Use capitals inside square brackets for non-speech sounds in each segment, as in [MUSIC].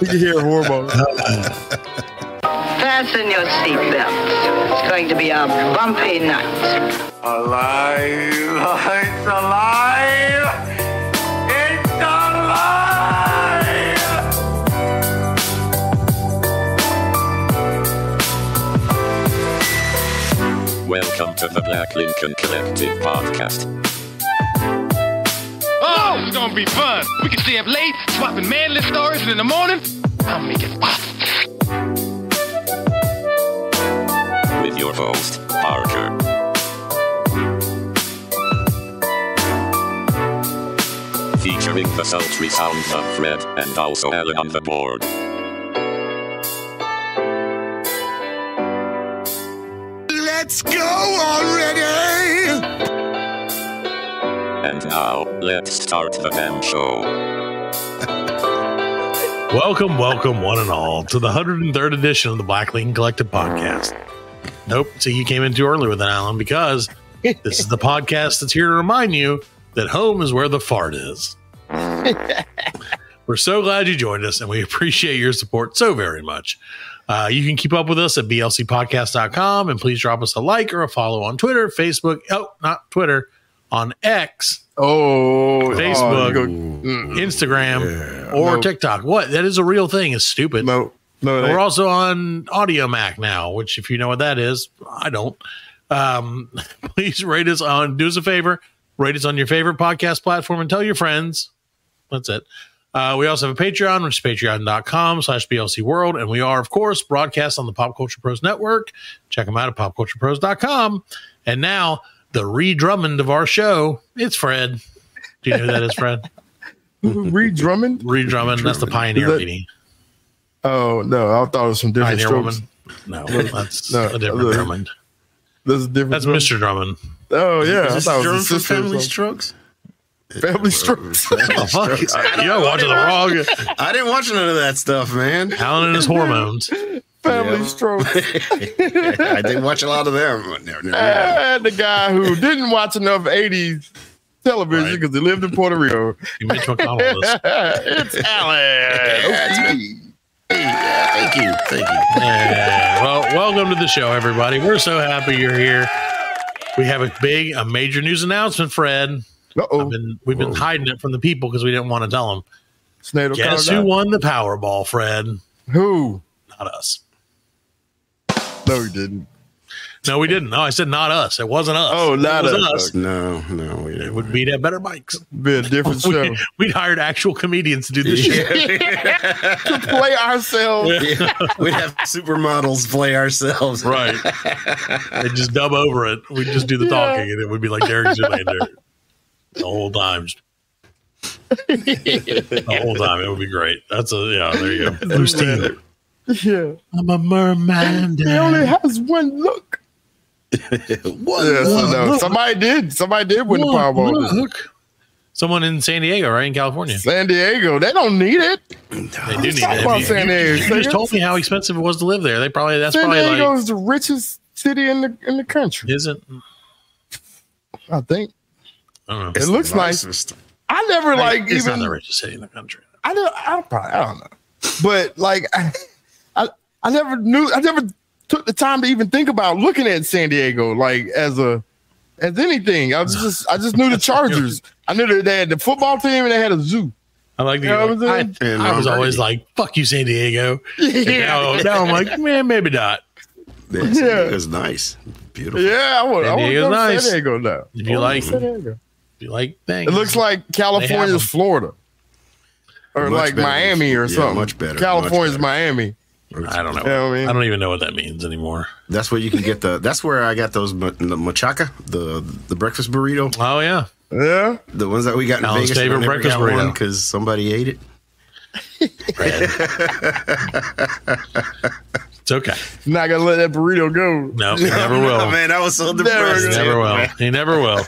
You can hear hormones. [LAUGHS] Fasten your seatbelts. It's going to be a bumpy night. Alive! It's alive! It's alive! Welcome to the Black Lincoln Collective podcast. It's gonna be fun. We can stay up late, swapping manly stories, and in the morning, I'll make it pop. With your host, Parker. Featuring the sultry sounds of Fred and also Alan on the board. Let's go already! And now, let's start the damn show. [LAUGHS] Welcome, welcome, one and all, to the 103rd edition of the Black Lincoln Collective podcast. Nope. See, you came in too early with an island because this is the podcast that's here to remind you that home is where the fart is. [LAUGHS] We're so glad you joined us and we appreciate your support so very much. Uh, you can keep up with us at blcpodcast.com and please drop us a like or a follow on Twitter, Facebook. Oh, not Twitter, on X, Oh, Facebook, oh, mm, Instagram, or No. TikTok. What? That is a real thing. It's stupid. no, no, We're also on AudioMack now, which if you know what that is, I don't. Um, [LAUGHS] please rate us on. Do us a favor, rate us on your favorite podcast platform, and tell your friends. That's it. Uh, we also have a Patreon, which is patreon.com slash BLC World. And we are, of course, broadcast on the Pop Culture Pros Network. Check them out at popculturepros.com. And now, the Ree Drummond of our show, it's Fred. Do you know who that is, Fred? [LAUGHS] Reed Drummond. Ree Drummond, that's the Pioneer Is that- lady. Oh no, I thought it was some different Pioneer strokes. woman. No, that's No, a different look. Drummond. That's a different. That's drum. Mr. Drummond. Oh yeah, I Is this thought it was for a sister or family something. strokes? Family strokes. Oh, fuck. [LAUGHS] you know, watching the wrong I didn't watch none of that stuff, man. Alan and his hormones. [LAUGHS] Family Yeah. strokes. [LAUGHS] I didn't watch a lot of them. Never- never and the guy who didn't watch enough '80s television Right. because he lived in Puerto Rico. Mitch McConnell is. it's Alan. That's me. Yeah, uh, thank you, thank you. Yeah. Well, welcome to the show, everybody. We're so happy you're here. We have a big, a major news announcement, Fred. Uh-oh. been, we've been hiding it from the people because we didn't want to tell them. Snake Guess who won the Powerball, Fred? Who? Not us. No, he didn't. No, we didn't. No, I said not us. It wasn't us. Oh, not us. us. No, no, we It didn't. would be at Better Bikes. Be a different [LAUGHS] show. We, we'd hired actual comedians to do this shit. [LAUGHS] To play ourselves. Yeah, we'd have supermodels play ourselves. Right. they just dub over it. We'd just do the Yeah. talking, and it would be like Derek Zoolander the whole time. [LAUGHS] The whole time. It would be great. That's a yeah. There you go. Boosting. Yeah. I'm a merman. He only has one look. [LAUGHS] What? Yeah, so no, look. somebody did. Somebody did win the Powerball. Look. Someone in San Diego, right in California. San Diego, they don't need it. They do need talk it. about You- San Diego. You just told me how expensive it was to live there. They probably that's San probably Diego like is the richest city in the in the country. isn't. I think I don't know. it looks nice. Nicest. I never like it's not even. the richest city in the country. I don't. I don't probably. I don't know. But like, I, [LAUGHS] I, I never knew. I never took the time to even think about looking at San Diego like as a as anything. I was just. I just knew the [LAUGHS] Chargers. I knew that they had the football team and they had a zoo. I like the. Yeah, I was I, in- And I was always like, "Fuck you, San Diego." [LAUGHS] And Yeah. Now, now I'm like, man, maybe not. Yeah, Yeah. It nice. Beautiful. Yeah, I want. I San want to Diego's go to nice. San Diego now. If you I like- go San Diego. If you like things, It looks like They have Florida. Or Much like better. Miami or Yeah, something. much better, much California's better. Miami. I don't know. You know what I mean? I don't even know what that means anymore. That's where you can get the. That's where I got those the machaca, the the breakfast burrito, Oh yeah, Yeah. the ones that we got in Alan's Vegas. favorite breakfast burrito. because somebody ate it. it's okay. Not gonna let that burrito go. No, he never [LAUGHS] will. man, I was so Never depressed. He never will. He never will.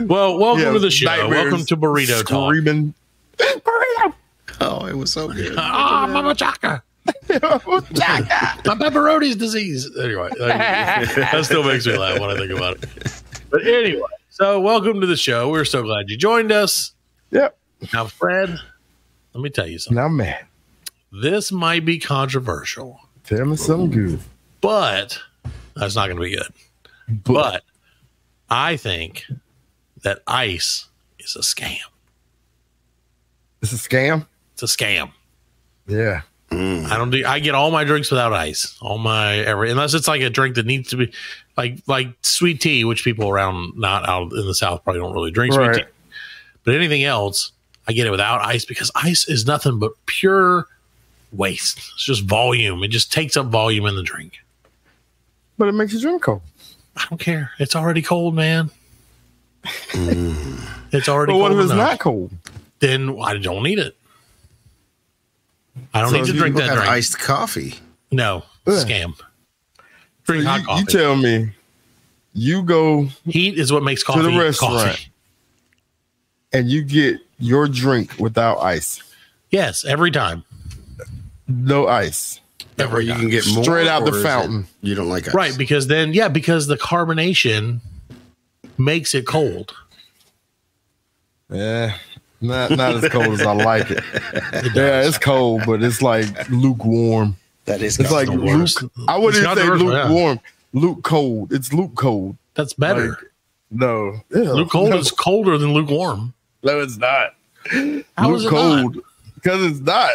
Well, welcome Yeah, to the show. nightmares, Welcome to Burrito Talk. Screaming. Burrito. [LAUGHS] Oh, it was so good. [LAUGHS] Ah, Mama Chaka. [LAUGHS] My pepperoni's disease. Anyway, [LAUGHS] that still makes me laugh when I think about it. But anyway, so welcome to the show. We're so glad you joined us. Yep. Now, Fred, let me tell you something. Now, man. this might be controversial, Tell me something good. but that's not going to be good. But, But I think that ice is a scam. it's a scam. It's a scam. Yeah. I don't do. I get all my drinks without ice. All my every unless it's like a drink that needs to be like like sweet tea, which people around not out in the south probably don't really drink sweet tea. But anything else, I get it without ice because ice is nothing but pure waste. It's just volume. It just takes up volume in the drink. But it makes you drink cold. I don't care. It's already cold, man. [LAUGHS] it's already But what cold. if it's enough. not cold? Then I don't need it. I don't So need to you drink What that kind drink. iced coffee? No Ugh. scam. So Drink you, hot you coffee. tell me, you go Heat is what makes coffee To the restaurant. coffee. and you get your drink without ice. Yes, every time. No ice. That where you can get more Straight out the or is it fountain. You don't like ice? Right, because then yeah, because the carbonation makes it cold. Yeah. Not not as cold as I like it. Yeah, it's cold, but it's like lukewarm. That is It's like the luke. I wouldn't It's say controversial, yeah. lukewarm. Luke cold. It's luke cold. That's better. Like, no. Ew. Luke cold no. is colder than lukewarm. No, it's not. How Luke is it cold. Because it's not.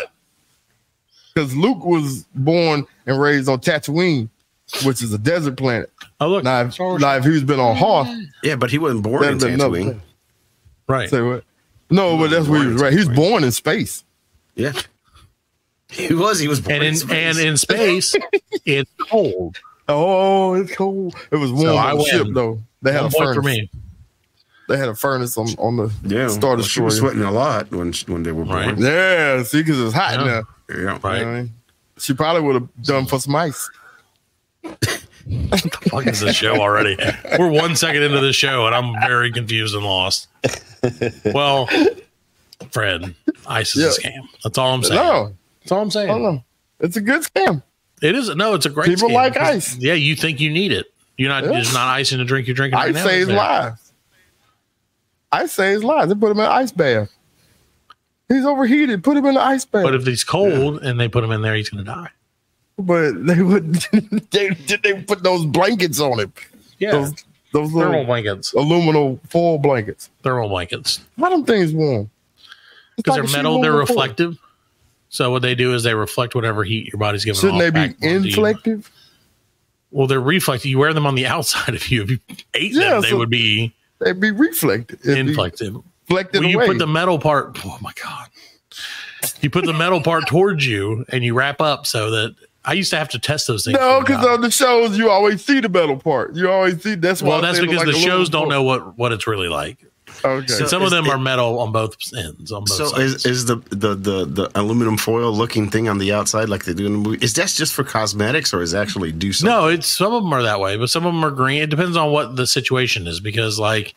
Because Luke was born and raised on Tatooine, which is a desert planet. Oh look, Now, if, now if he's been on Hoth, Yeah, but he wasn't born in that'd Tatooine. right. Say what? No, but that's where he was right. He was born in space. Yeah, he was. He was born and in space. and in [LAUGHS] space, it's cold. Oh, it's cold. It was warm So I on the ship though. They had a furnace. for me. They had a furnace on, on the yeah, Star well, she was sweating a lot when she- when they were born. Right. Yeah, see, because it's hot Yeah. now. Yeah, You know Right. I mean? She probably would have done for some ice. [LAUGHS] [LAUGHS] Fuck is this show already? We're one second into the show, and I'm very confused and lost. Well, Fred, ice is a scam. That's all I'm saying. No, That's all I'm saying. Don't. It's a good scam. It is no, it's a great. Scam. People scam like ice. Yeah, you think you need it. You're not. Yeah. There's not ice in the drink you're drinking right Ice now. saves lives. Ice saves lives. They put him in an ice bath. He's overheated. Put him in an ice bath. But if he's cold and they put him in there, he's going to die. But they would [LAUGHS] they did they put those blankets on him. Yeah, Those those thermal little blankets. aluminum foil blankets. Thermal blankets Why them things warm? Because like they're metal. They're foil. reflective. So what they do is they reflect whatever heat your body's giving. Shouldn't off they be back onto you. inflective? Well, they're reflective. You wear them on the [LAUGHS] outside of you. If you ate Yeah, them, they would be They'd be be inflective. Reflected When you away. put the metal part, oh my god, you put the metal part towards you and you wrap up so that I used to have to test those things. no, because on the shows you always see the metal part. You always see that's why well, I that's because look the like a shows don't know what what it's really like. foil. Okay. So- some of them it- are metal on both ends. On both So sides. is, is the, the the the aluminum foil looking thing on the outside like they do in the movie? Is that just for cosmetics or is it actually do something? No, it's some of them are that way, but some of them are green. It depends on what the situation is because, like,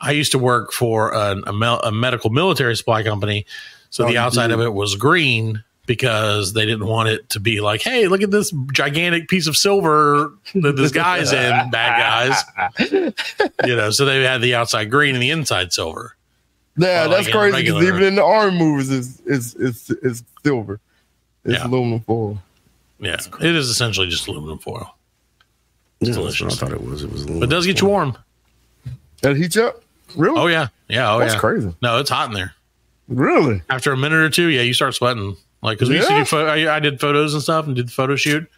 I used to work for an, a, mel- a medical military supply company, so Oh, the outside did. of it was green because they didn't want it to be like, "Hey, look at this gigantic piece of silver that this guy's in." Bad guys, [LAUGHS] you know. So they had the outside green and the inside silver. Yeah, Well, that's like crazy because even in the arm movies, it's it's it's, it's silver. It's Yeah. aluminum foil. Yeah, it is essentially just aluminum foil, Yeah, that's what I thought it was. It was. but it does get you warm. That heat you up? Really? Oh yeah, yeah, oh That's yeah. crazy. No, it's hot in there. Really? after a minute or two, yeah, you start sweating. Like, because we used to do, pho- I, I did photos and stuff and did the photo shoot.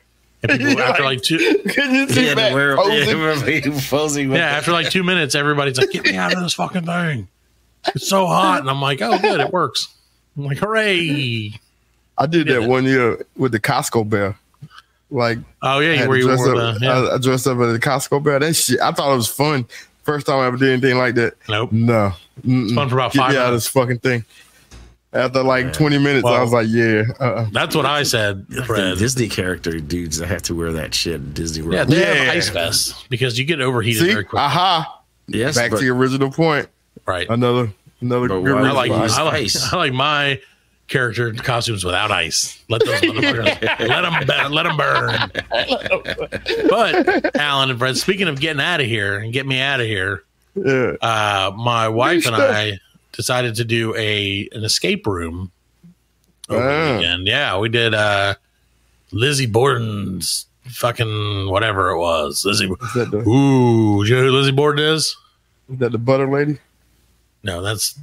And people, [LAUGHS] Yeah, after like- like two, [LAUGHS] Can you see Yeah, that? where, posing? [LAUGHS] yeah, posing yeah, after like two minutes, everybody's like, "Get me out of this fucking thing! It's so hot." And I'm like, "Oh, good, it works." I'm like, "Hooray!" I did Yeah. that one year with the Costco bear. Like Oh yeah, I you had where you dress wore up. the yeah. I, I dressed up as the Costco bear. That shit, I thought it was fun. First time I ever did anything like that. nope. No, it's fun for about Get five me out of this fucking thing. After like twenty minutes, I was like, "Yeah, uh-uh. That's what I said, the Fred. Disney character dudes that have to wear that shit at Disney World. Yeah, they Yeah. have ice vests because you get overheated see, very quickly. aha." yes, Back but, to your original point. right. Another, another. Good I like I like. I like my character costumes without ice. Let those motherfuckers [LAUGHS] let them let them burn. but Alan and Fred, speaking of getting out of here and get me out of here, Yeah. uh, my wife and. I decided to do a an escape room over weekend. Yeah, we did uh Lizzie Borden's fucking whatever it was. Lizzie the, Ooh, you know who Lizzie Borden is? is that the butter lady? No, that's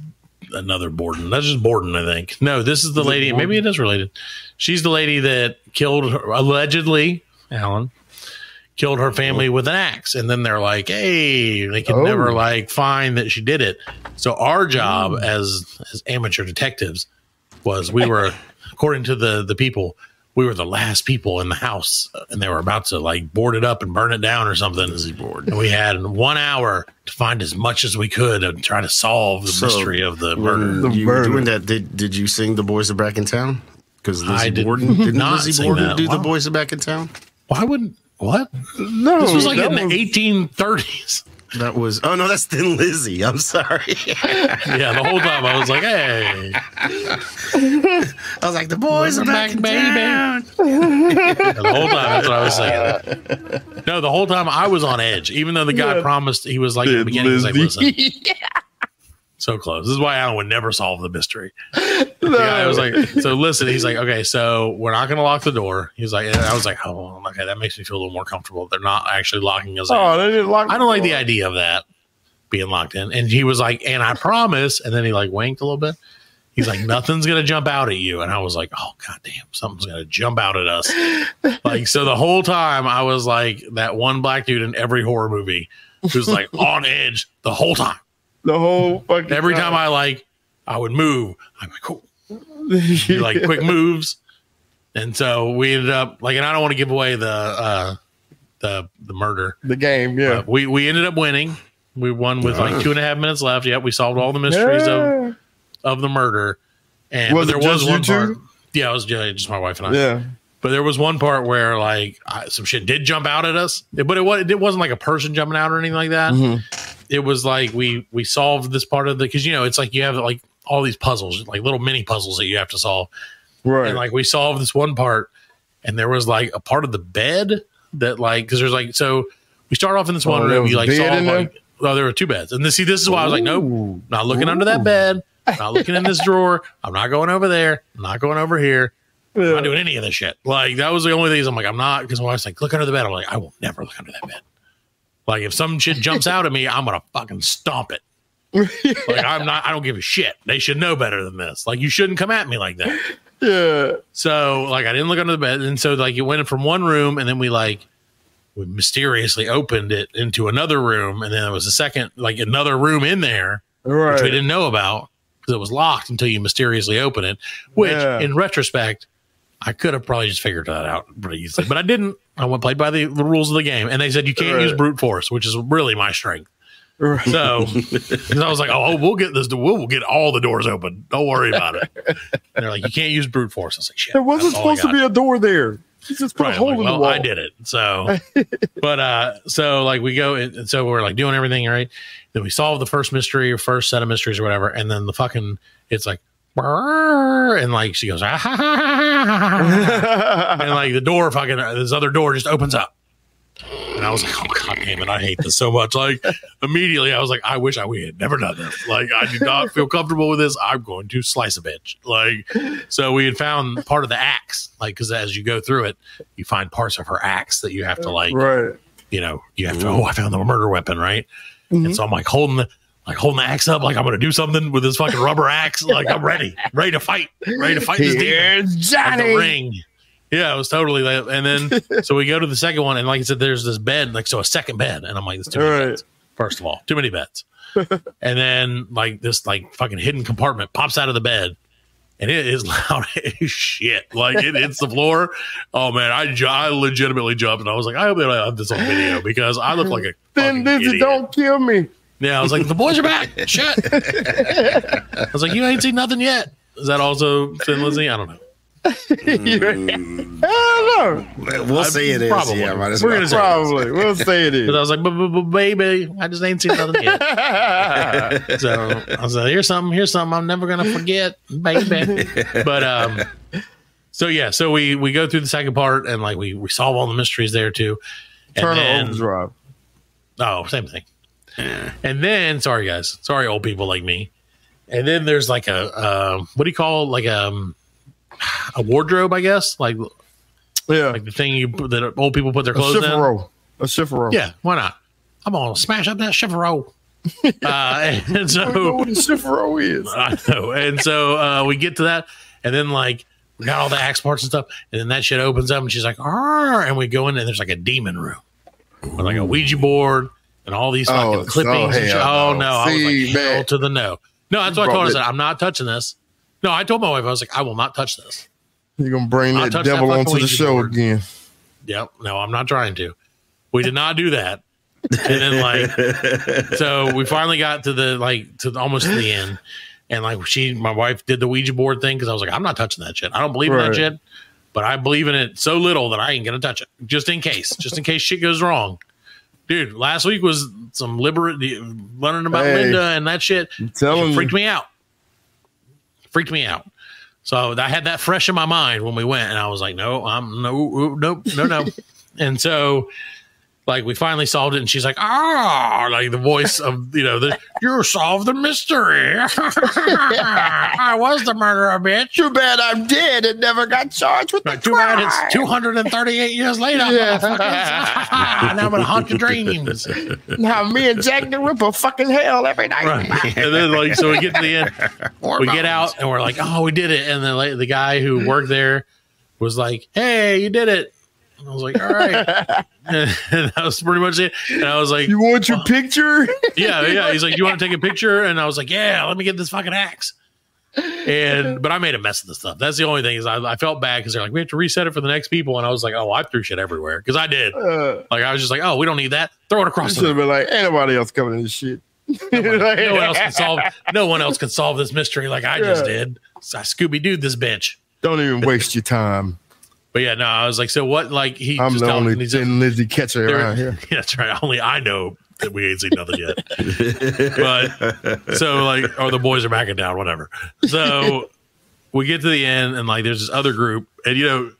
another Borden. That's just Borden, I think. No, this is the Is lady. Borden? Maybe it is related. She's the lady that killed her, allegedly, Alan, killed her family with an axe. And then they're like, hey, they could Oh. never like find that she did it. So our job Hmm. as as amateur detectives was we were, according to the the people, we were the last people in the house, and they were about to like board it up and burn it down or something. And we had one hour to find as much as we could and try to solve the So, mystery of the murder. The you were murder. doing that, did did you sing "The Boys Are Back in Town"? Because I Lizzie did Borden didn't not Lizzie Borden that. do Wow. "The Boys Are Back in Town"? Why wouldn't what? No, This was like that in the 1830s. That was oh no, that's Thin Lizzy. I'm sorry. [LAUGHS] Yeah, the whole time I was like, hey, I was like, "The Boys Are Back, in Town." the whole time that's what I was saying. No, the whole time I was on edge, even though the guy Yeah. promised he was like in the Thin beginning, he was like, listen, [LAUGHS] Lizzy. So close. This is why Alan would never solve the mystery. [LAUGHS] The guy was like, so [LAUGHS] listen, he's like, okay, so we're not going to lock the door. He's like, and I was like, oh, okay, that makes me feel a little more comfortable. They're not actually locking us in. Oh, they didn't lock. I don't like the idea of that being locked in. And he was like, and I promise. And then he like winked a little bit. He's like, nothing's gonna jump out at you. And I was like, oh goddamn, something's gonna jump out at us. [LAUGHS] Like so, the whole time I was like that one black dude in every horror movie who's like on edge the whole time. The whole fucking. Every time I like, I would move. I'm like, cool. He, like [LAUGHS] quick moves. And so we ended up like, and I don't want to give away the uh the the murder. the game, yeah. Uh, we we ended up winning. We won with like two and a half minutes left. Yep, we solved all the mysteries of, yeah. of the murder. And Was there was you one part. Yeah, it was yeah, just my wife and I. yeah. But there was one part where like I, some shit did jump out at us, but it was it wasn't like a person jumping out or anything like that. Mm-hmm. It was like we we solved this part of the because you know it's like you have like all these puzzles, like little mini puzzles that you have to solve. Right. And like we solved this one part, and there was like a part of the bed that like because there's like so we start off in this Oh, one there room. You like solve there? like well there were two beds, and this see this is why I was like nope, not looking under that bed, not [LAUGHS] looking in this drawer. I'm not going over there. I'm not going over here. I'm not doing any of this shit. Like that was the only thing. I'm like I'm not because my wife's like look under the bed. I'm like I will never look under that bed. Like if some shit jumps out at me, I'm gonna fucking stomp it. Like [LAUGHS] I'm not. I don't give a shit. They should know better than this. Like you shouldn't come at me like that. yeah. So like I didn't look under the bed, and so like it went from one room, and then we like we mysteriously opened it into another room, and then there was a second like another room in there Right. which we didn't know about because it was locked until you mysteriously open it. Which Yeah. in retrospect, I could have probably just figured that out pretty easily, but I didn't. I went played by the, the rules of the game, and they said you can't Right. use brute force, which is really my strength. Right. So I was like, oh, we'll get this. We'll, we'll get all the doors open. Don't worry about it. And they're like, you can't use brute force. I was like, shit. There wasn't that's all I supposed to be a door there. You just put Right, a hole like, in the well, wall. I did it. So, but uh, so like we go, and so we're like doing everything right. Then we solve the first mystery or first set of mysteries or whatever, and then the fucking it's like, and like she goes, "Ah, ha, ha, ha, ha," [LAUGHS] and like the door fucking this other door just opens up. And I was like, oh god damn it, I hate this so much. Like immediately I was like, I wish I we had never done this. Like I do not feel comfortable with this. I'm going to slice a bitch. Like so we had found part of the axe, like because as you go through it, you find parts of her axe that you have to like right. you know, you have to, oh, I found the murder weapon, right? Mm-hmm. And so I'm like holding the, like holding the axe up, like I'm to do something with this fucking rubber axe. Like I'm ready, ready to fight, ready to fight this demon. Of the ring. Yeah, it was totally that. And then, [LAUGHS] so we go to the second one, and like I said, there's this bed, like, so a second bed. And I'm like, there's too many Right. beds. First of all, too many beds. [LAUGHS] and then, like, this, like, fucking hidden compartment pops out of the bed. And it is [LAUGHS] loud as shit. Like it hits the floor. Oh man, I, I legitimately jumped, and I was like, I hope they don't have this on video because I look like a Then Lizzie, idiot. don't kill me. Yeah, I was like, the boys are back. [LAUGHS] Shit. I was like, you ain't seen nothing yet. Is that also Thin Lizzy? I don't know. [LAUGHS] I don't know. We'll say it is. Probably. Yeah, might as We're well. gonna say- Probably. We'll say it is. [LAUGHS] Because I was like, "Bu- bu- bu- baby, I just ain't seen nothing yet. so I was like, here's something, here's something I'm never gonna forget, baby. but um, so yeah, so we we go through the second part and like we we solve all the mysteries there too. Turn then- on overdrive. Oh, same thing. And then, sorry guys, sorry old people like me. And then there's like a um, what do you call it? like um a wardrobe, I guess, like Yeah, like the thing you that old people put their a clothes in. a chiffaro. Yeah, why not? I'm gonna smash up that chiffaro. [LAUGHS] uh, and I know so what a is. [LAUGHS] I know. And so uh, we get to that, and then like we got all the axe parts and stuff, and then that shit opens up, and she's like, "Arr!" and we go in, and there's like a demon room with like a Ouija board and all these fucking Oh, clippings. oh, and shit. hell Oh no. no! I See, was like, hell man. to the no. No, that's you what I told her. I said, I'm not touching this. No, I told my wife, I was like, I will not touch this. You're gonna bring that touch that devil onto the show board. again. Yep. No, I'm not trying to. We did not do that. And then like [LAUGHS] so we finally got to the like to the, almost to the end. And like she my wife did the Ouija board thing because I was like, I'm not touching that shit. I don't believe in that shit. But I believe in it so little that I ain't gonna touch it. Just in case. Just in case shit goes wrong. Dude, last week was some liberate learning about Hey. Linda and that shit. telling freaked me out. Freaked me out. So I had that fresh in my mind when we went, and I was like, no, I'm no, nope, no, no. [LAUGHS] and so, like, we finally solved it, and she's like, ah, like the voice of, you know, the, you solved the mystery. [LAUGHS] I was the murderer, bitch. Too bad I'm dead and never got charged with the Too bad it's 238 years later, Yeah. [LAUGHS] now I'm gonna haunt your dreams. Now me and Jack the Ripper fucking hell every night. Right. And then like so we get to the end, we get out and we're like, oh, we did it. And then like the guy who worked there was like, hey, you did it. And I was like, all right. [LAUGHS] [LAUGHS] and that was pretty much it. And I was like, You want your picture? [LAUGHS] yeah, yeah. He's like, you want to take a picture? And I was like, yeah, let me get this fucking axe. And but I made a mess of the stuff. That's the only thing is I, I felt bad because they're like, we have to reset it for the next people. And I was like, oh, I threw shit everywhere because I did. Uh, Like I was just like, oh, we don't need that. Throw it across should the have been like, ain't nobody else coming in this shit. no one else can solve no one else can solve this mystery like I just did. So I Scooby Doo this bitch. Don't even waste your time. But yeah, no, I was like, so what? Like he I'm just the only me, he's like, thin Lizzie catcher around here. [LAUGHS] Yeah, that's right. Only I know that we ain't seen nothing yet. but so like, or the boys are backing down, whatever. So we get to the end, and like, there's this other group, and you know,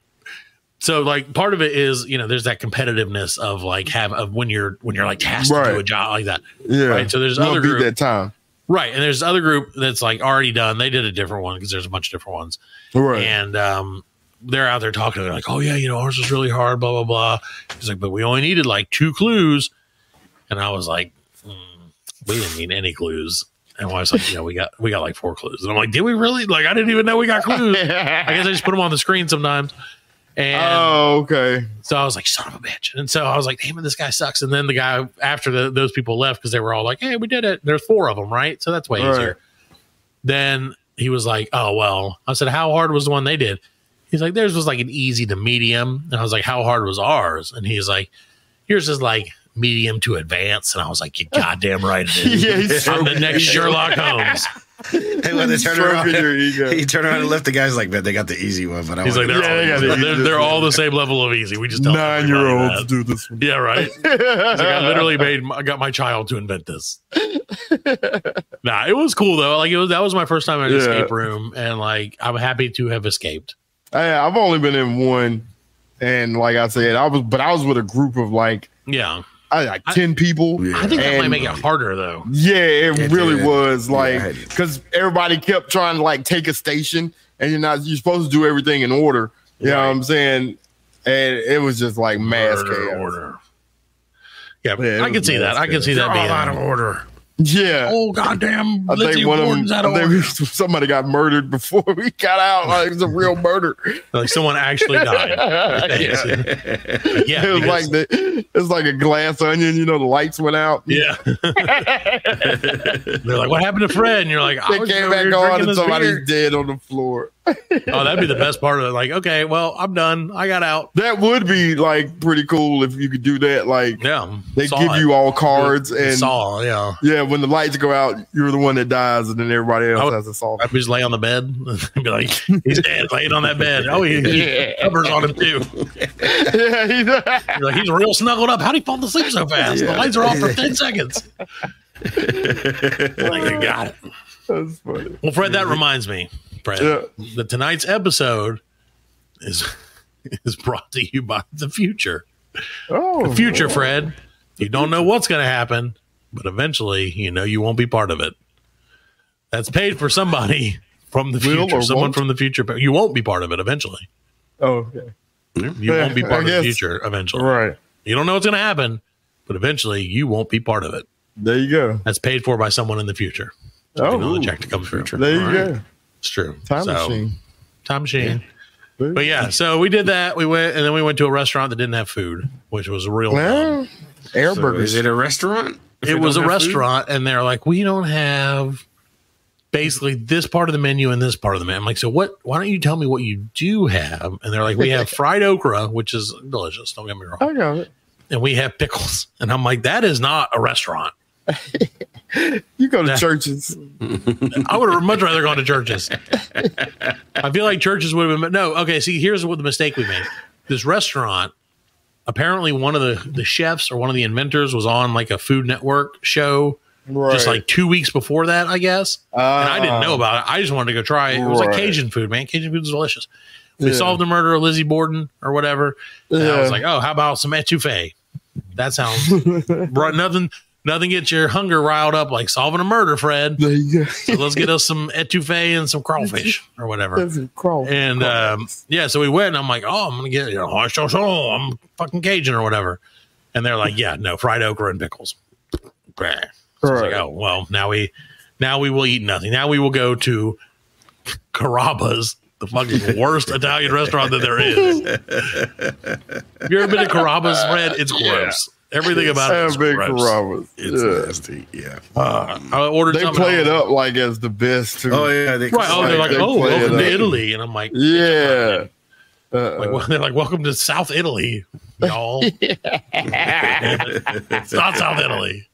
so like, part of it is you know, there's that competitiveness of like have of when you're when you're like tasked to do a job like that, Yeah. Right, so there's You other beat group- that time. right? And there's this other group that's like already done. They did a different one because there's a bunch of different ones. Right. and um, they're out there talking. They're like, "Oh yeah, you know, ours was really hard." Blah blah blah. He's like, "But we only needed like two clues," and I was like, mm, "We didn't need any clues." And I was like, "Yeah, we got we got like four clues." And I'm like, "Did we really? Like, I didn't even know we got clues." [LAUGHS] I guess I just put them on the screen sometimes. And oh, okay. so I was like, "Son of a bitch!" And so I was like, "Damn it, this guy sucks." And then the guy after the, those people left because they were all like, "Hey, we did it." There's four of them, right? So that's way Right. easier. Then he was like, "Oh well." I said, "How hard was the one they did?" He's like, "Theirs was like an easy to medium," and I was like, "How hard was ours?" And he's like, "Yours is like medium to advance. And I was like, "You [LAUGHS] goddamn right. Yeah, he's I'm the stroking- next Sherlock Holmes. [LAUGHS] Hey, when they turn Stroking around, your ego. he turned around and left. The guy's like, "Man, they got the easy one." But I He's like, want "They're, Yeah, all, they got the they're, they're all the [LAUGHS] same level of easy." We just nine-year-olds do this one. Yeah, right. Like, I literally made, I got my child to invent this. nah, it was cool though. Like it was, that was my first time in an Yeah. escape room, and like I'm happy to have escaped. I, I've only been in one, and like I said, I was, but I was with a group of like, Yeah, I like ten people. I think that might make it harder though. Yeah, it It really did. was like it- because everybody kept trying to like take a station, and you're not you're supposed to do everything in order. You know what I'm saying? And it was just like mass Murder chaos. order. Yeah, Yeah, I can see that. mass I can see that They're being out of order. Yeah. Oh goddamn! I Lizzie think one of them, Borden's out of I think [LAUGHS] somebody got murdered before we got out. Like it was a real murder. Like someone actually died. [LAUGHS] yeah, yeah it was because- like the, it was like a glass onion. You know, the lights went out. yeah. [LAUGHS] They're like, "What happened to Fred?" And you're like, "I They was came back on and somebody's beer." dead on the floor. Oh, that'd be the best part of it. Like, okay, well, I'm done. I got out. That would be like pretty cool if you could do that. Like Yeah, they give it. you all cards and saw. Yeah, yeah, when the lights go out, you're the one that dies, and then everybody else I would- has to solve. I'd just lay on the bed [LAUGHS] and be like, "He's dead, laying on that bed." Oh, he, he covers on him too. [LAUGHS] yeah, he's, You're like, he's real snuggled up. How'd he fall asleep so fast? The lights are off for [LAUGHS] ten seconds. like, you got it. that's funny. Well, Fred, that reminds me, Fred, Yeah. that tonight's episode is [LAUGHS] is brought to you by the future. Oh, the Future, Fred. You don't know what's going to happen, but eventually, you know you won't be part of it. That's paid for somebody from the Will future. Someone won't? from the future, but you won't be part of it eventually. Oh, okay. You won't be part of the future eventually. Right. You don't know what's going to happen, but eventually you won't be part of it. There you go. That's paid for by someone in the future. Oh, the check to come through. there you go. It's true. Time So, machine. Time machine. But yeah, so we did that. We went and then we went to a restaurant that didn't have food, which was real. dumb. Well, air So burgers. is it a restaurant? It was a don't food? restaurant, and they're like, we don't have basically this part of the menu and this part of the menu. I'm like, so what? Why don't you tell me what you do have? And they're like, we have [LAUGHS] fried okra, which is delicious. Don't get me wrong, I got it. and we have pickles. [LAUGHS] And I'm like, that is not a restaurant. [LAUGHS] You go to [LAUGHS] Church's. I would have much rather gone to Church's. I feel like Church's would have been no. Okay, see, here's what the mistake we made. This restaurant, apparently, one of the the chefs or one of the inventors was on like a Food Network show Right. just like two weeks before that, I guess. and I didn't know ah. about it. I just wanted to go try it. It was like Cajun food, man. Cajun food is delicious. We Yeah. solved the murder of Lizzie Borden or whatever. And I was like, oh, how about some etouffee? That sounds [LAUGHS] right. Nothing, nothing gets your hunger riled up like solving a murder, Fred. there you go. So let's get us some etouffee and some crawfish [LAUGHS] or whatever. That's a crawl. And um, yeah, so we went, and I'm like, oh, I'm gonna get you know, hash sauce, oh, I'm fucking Cajun or whatever. And they're like, yeah, no, fried okra and pickles. So I was like, oh well, now we now we will eat nothing. Now we will go to Carrabba's, the fucking worst [LAUGHS] Italian restaurant that there is. Have you ever been to Carrabba's, Fred? It's gross. Everything about it is Have big gross. Carrabba's. It's Yeah. nasty. Yeah. I ordered They play it up like as the best too. Oh yeah. They, Right. Oh, they're like, They oh, welcome to up. Italy, and I'm like, Yeah. Uh, Like, well, [LAUGHS] they're like, welcome to South Italy, y'all. [LAUGHS] [LAUGHS] it's not South Italy.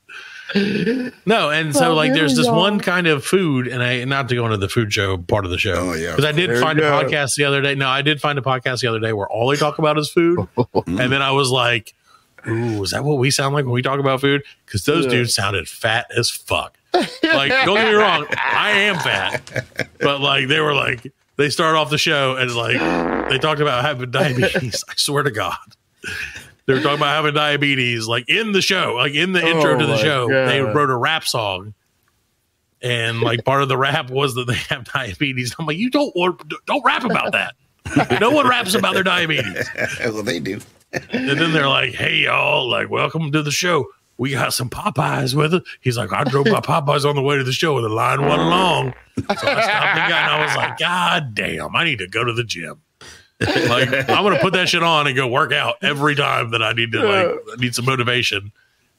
No, and so Oh, like there's this y'all. one kind of food, and I not to go into the food show part of the show. Oh, yeah. because I did There find a go. podcast the other day. No, I did find a podcast the other day where all they talk about is food, and then I was like, "Ooh, is that what we sound like when we talk about food?" Because those Yeah. dudes sounded fat as fuck. [LAUGHS] Like, don't get me wrong, I am fat, but like they were like they start off the show and like they talked about having diabetes. I swear to God. They were talking about having diabetes, like in the show, like in the intro Oh to the oh show. God. They wrote a rap song, and like part of the rap was that they have diabetes. I'm like, you don't don't rap about that. No one raps about their diabetes. [LAUGHS] well, they do. And then they're like, "Hey y'all, like welcome to the show. We got some Popeyes with us." He's like, "I drove my Popeyes on the way to the show, and the line wasn't long." So I stopped and got, and I was like, "God damn, I need to go to the gym." like I'm gonna put that shit on and go work out every time that I need to like I need some motivation.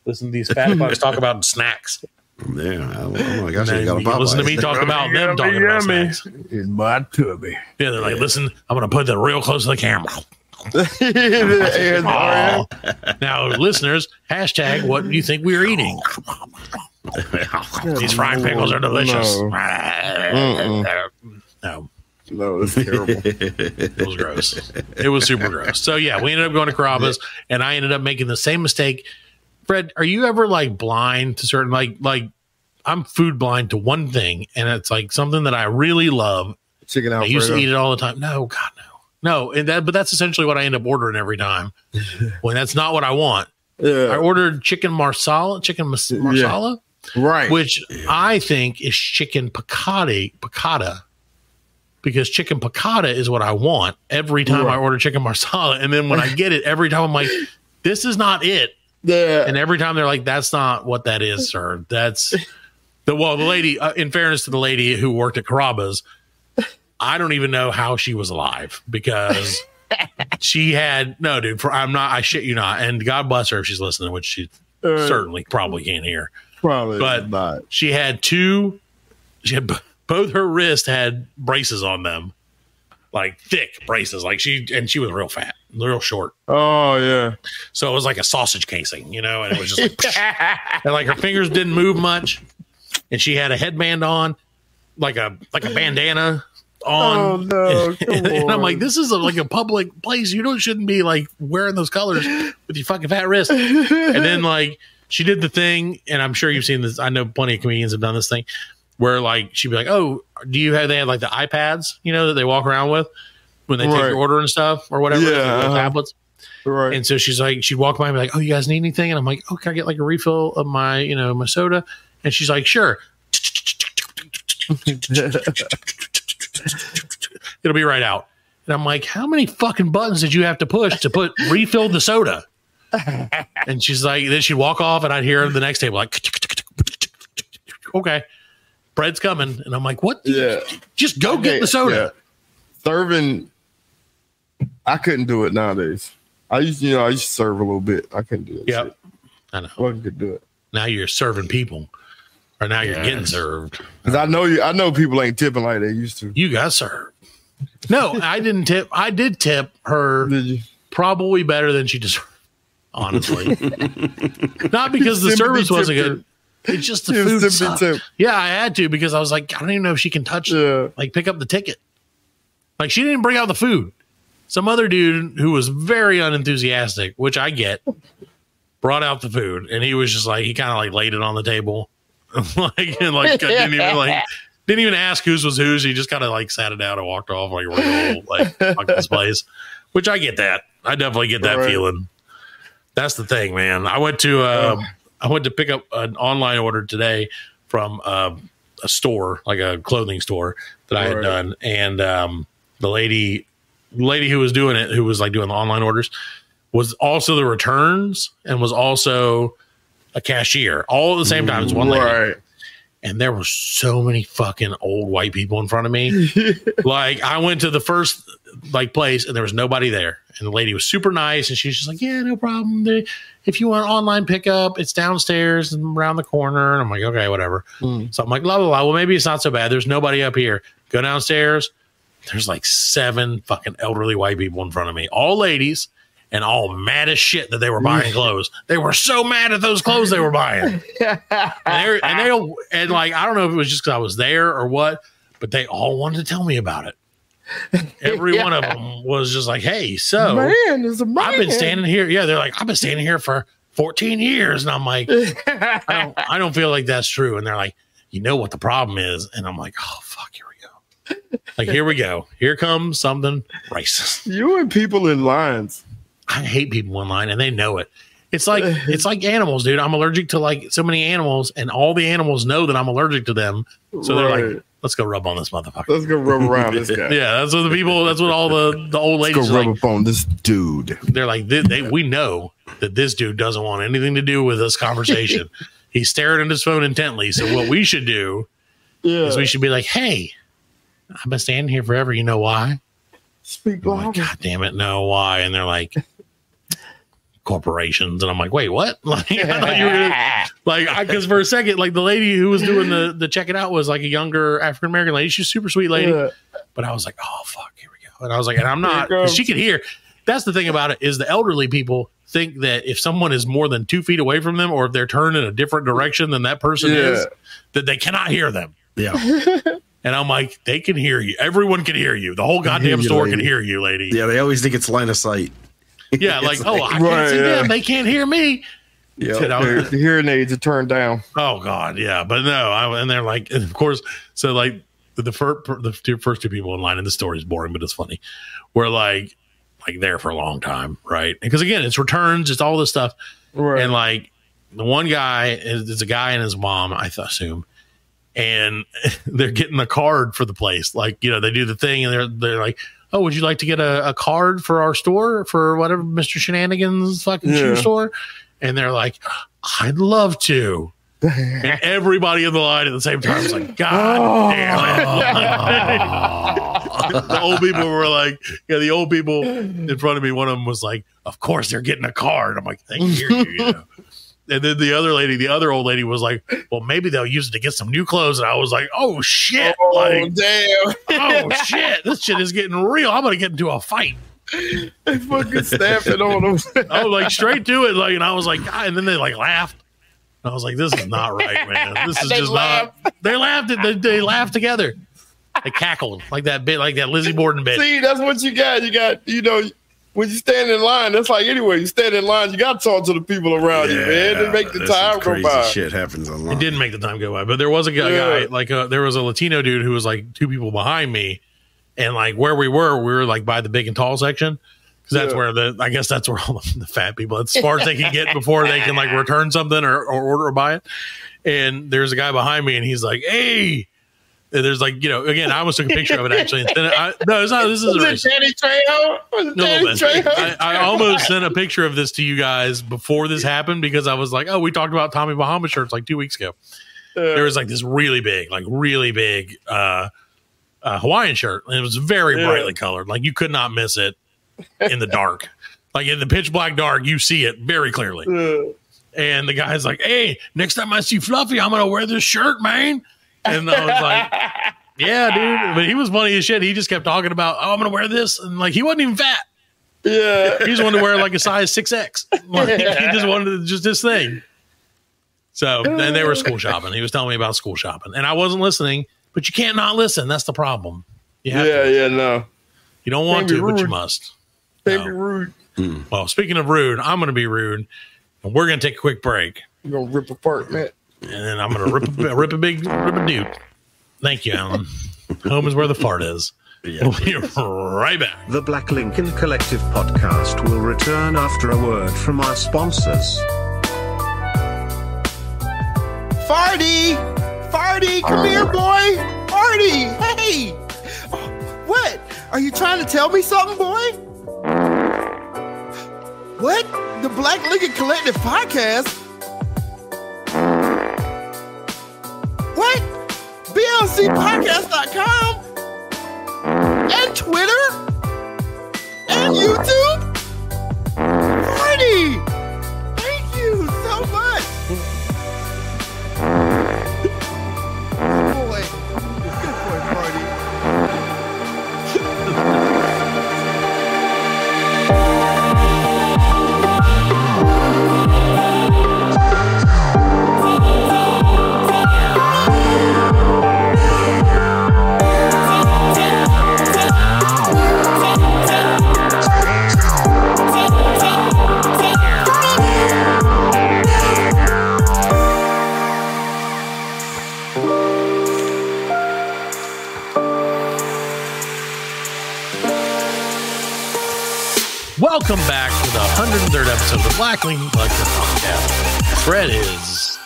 Listen to these fat fucks talk about snacks. Yeah. Oh, my gosh. And got a then you listen to me Popeyes. talk about them talking about snacks. in my tubby. Yeah, they're like, listen, I'm gonna put that real close to the camera. Oh. [LAUGHS] Now, listeners, hashtag what do you think we're eating? These fried pickles are delicious. No. [LAUGHS] No, no, it's terrible. it was gross. It was super gross. So yeah, we ended up going to Carrabba's, and I ended up making the same mistake. Fred, are you ever like blind to certain like like I'm food blind to one thing, and it's like something that I really love. Chicken out. I used to eat it all the time. No, God, no, no. And that, but that's essentially what I end up ordering every time. [LAUGHS] when that's not what I want. I ordered chicken marsala, chicken mas- marsala, right. which I think is chicken piccata, piccata, because chicken piccata is what I want every time I order chicken marsala. And then when I get it, every time I'm like, [LAUGHS] this is not it. yeah, And every time they're like, that's not what that is, sir. That's the well, the lady. Uh, in fairness to the lady who worked at Carrabba's, I don't even know how she was alive because [LAUGHS] she had no, dude. For, I'm not. I shit you not. And God bless her if she's listening, which she Uh, certainly probably can't hear. probably but- not. She had two. She had b- both her wrists had braces on them, like thick braces. Like she and she was real fat, real short. Oh yeah, So it was like a sausage casing, you know, and it was just like, and like her fingers didn't move much, and she had a headband on, like a like a bandana on. Oh, no, come [LAUGHS] and, I'm like, this is a, like a public place. You don't shouldn't be like wearing those colors with your fucking fat wrist. and then [LAUGHS] like she did the thing, and I'm sure you've seen this. I know plenty of comedians have done this thing where like she'd be like, "Oh, do you have?" They had like the iPads, you know, that they walk around with when they take your order and stuff or whatever. Yeah, little uh-huh. tablets. right. And so she's like, she'd walk by and be like, "Oh, you guys need anything?" And I'm like, "Oh, can I get like a refill of my, you know, my soda?" And she's like, "Sure." [LAUGHS] It'll be right out. And I'm like, how many fucking buttons did you have to push to put refill the soda? And she's like, then she'd walk off, and I'd hear her the next table like, okay, bread's coming, and I'm like, what? Yeah. Just go get the soda. Yeah. Serving, I couldn't do it nowadays. I used, you know, I used to serve a little bit. I couldn't do it. Yep. I know. I could do it Now you're serving people, or now you're getting served. I know you. I know people ain't tipping like they used to. You got served. No, I didn't tip. I did tip her Did probably better than she deserved. Honestly, [LAUGHS] not because the service wasn't good. It's just the food sucked. Yeah, I had to because I was like, I don't even know if she can touch, Yeah. like, pick up the ticket. Like, she didn't bring out the food. Some other dude who was very unenthusiastic, which I get, brought out the food, and he was just like, he kind of like laid it on the table, [LAUGHS] like, and like didn't even like. Didn't even ask whose was whose. He just kind of like sat it down and walked off like real like fuck this [LAUGHS] place. Which I get that. I definitely get that Right. feeling. That's the thing, man. I went to uh, Oh. I went to pick up an online order today from uh, a store, like a clothing store that I had Right. done, and um, the lady, lady who was doing it, who was like doing the online orders, was also the returns and was also a cashier, all at the same time as one lady and there were so many fucking old white people in front of me. [LAUGHS] like I went to the first like place and there was nobody there, and the lady was super nice, and she's just like, "Yeah, no problem. They- If you want online pickup, it's downstairs and around the corner." And I'm like, "Okay, whatever." Hmm. So I'm like, "Blah blah blah." Well, maybe it's not so bad. There's nobody up here. Go downstairs. There's like seven fucking elderly white people in front of me, all ladies. And all mad as shit that they were buying [LAUGHS] clothes. They were so mad at those clothes they were buying [LAUGHS] and they and they and like I don't know if it was just because I was there or what, but they all wanted to tell me about it. Every [LAUGHS] one of them was just like, "Hey, so man, it's a man. I've been standing here." Yeah, they're like, "I've been standing here for 14 years," and I'm like, "I don't, I don't feel like that's true." And they're like, "You know what the problem is?" And I'm like, "Oh fuck, here we go." Like here we go. Here comes something racist. You and people in lines. I hate people online and they know it. It's like [LAUGHS] it's like animals, dude. I'm allergic to like so many animals, and all the animals know that I'm allergic to them. So they're like, "Let's go rub on this motherfucker." Let's go rub around [LAUGHS] this guy. Yeah, that's what the people. That's what all the the old Let's go ladies are rub like. up on this dude. They're like, they, they, "We know that this dude doesn't want anything to do with this conversation. [LAUGHS] He's staring at his phone intently. So what we should do Yeah. is we should be like, "Hey, I've been standing here forever. You know why?" Speak like. God damn it, no, why? And they're like, corporations. And I'm like, wait, what? [LAUGHS] Like, I thought you were gonna, [LAUGHS] like, because for a second, like the lady who was doing the, the check it out was like a younger African American lady. She's a super sweet lady. Yeah. But I was like, oh, fuck, here we go. And I was like, and I'm not, Here it 'cause she comes. could hear. That's the thing about it is the elderly people think that if someone is more than two feet away from them or if they're turned in a different direction than that person Yeah. is, that they cannot hear them. Yeah. [LAUGHS] And I'm like, they can hear you. Everyone can hear you. The whole goddamn you, store can hear you, lady. Yeah. They always think it's line of sight. Yeah, [LAUGHS] like, oh, I can't see yeah. them. They can't hear me. Yeah. You know? The hearing aids are turned down. Oh God, yeah, but no, I, and they're like, and of course, so like the, the first the two, first two people in line, and the story is boring, but it's funny. We're like, like there for a long time, right? Because again, it's returns, it's all this stuff, Right. and like the one guy is, is a guy and his mom, I th- assume, and [LAUGHS] they're getting the card for the place. Like you know, they do the thing, and they're they're like. Oh, would you like to get a, a card for our store for whatever Mr. Shenanigans fucking shoe store? And they're like, I'd love to. And [LAUGHS] everybody in the line at the same time was like, [LAUGHS] God damn it. [LAUGHS] the old people were like, yeah, the old people in front of me, one of them was like, Of course they're getting a card. I'm like, Thank you. you know. And then the other lady, the other old lady was like, Well, maybe they'll use it to get some new clothes. And I was like, Oh shit. oh, like, damn. oh shit. This shit is getting real. I'm gonna get into a fight. they fucking stamping on them. [LAUGHS] I was like straight to it, like, and I was like, God, and then they like laughed. I was like, this is not right, man. This is [LAUGHS] just not. They laughed. They, they laughed together. They cackled like that bit, like that Lizzie Borden bit. See, that's what you got. You got, you know, when you stand in line, that's like anyway, you stand in line, you got to talk to the people around you, man. They make the there's some time go crazy by. shit happens online. It didn't make the time go by, but there was a guy, Yeah. guy like uh there was a Latino dude who was like two people behind me, and like where we were, we were like by the big and tall section. Because that's Yeah. where the I guess that's where all the, the fat people as far as they can get before they can like return something or, or order or buy it. And there's a guy behind me, and he's like, "Hey, And there's like, you know, again, I almost took a picture of it actually. And it, I, no, it's not. This isn't Was. Danny Trejo? Was A little Danny. Trejo? I, I almost sent a picture of this to you guys before this happened because I was like, oh, we talked about Tommy Bahama shirts like two weeks ago. There was like this really big, like really big uh, uh, Hawaiian shirt, and it was very Yeah. brightly colored. Like you could not miss it in the dark. [LAUGHS] like in the pitch black dark, you see it very clearly. Uh, And the guy's like, "Hey, next time I see Fluffy, I'm gonna wear this shirt, man." And I was like, "Yeah, dude." But he was funny as shit. He just kept talking about, "Oh, I'm gonna wear this," and like he wasn't even fat. yeah. He just wanted to wear like a size six X. Like, he just wanted to, just this thing. So then they were school [LAUGHS] shopping. He was telling me about school shopping, and I wasn't listening. But you can't not listen. That's the problem. Yeah, to. yeah, no. You don't want Can't to, but you must. Can't No. be rude. Hmm. Well, speaking of rude, I'm going to be rude, and we're going to take a quick break. You're gonna rip apart, man. And then I'm gonna rip a, [LAUGHS] rip a big rip a dude. Thank you, Alan. [LAUGHS] Home is where the fart is. We'll be right back. The Black Lincoln Collective podcast will return after a word from our sponsors. Farty! Farty, come here, oh. boy! Farty! Hey! Oh, what? Are you trying to tell me something, boy? What? The Black Lincoln Collective podcast? BLCpodcast.com? And Twitter? And YouTube? Episode of the Black Lincoln Collective podcast. Fred is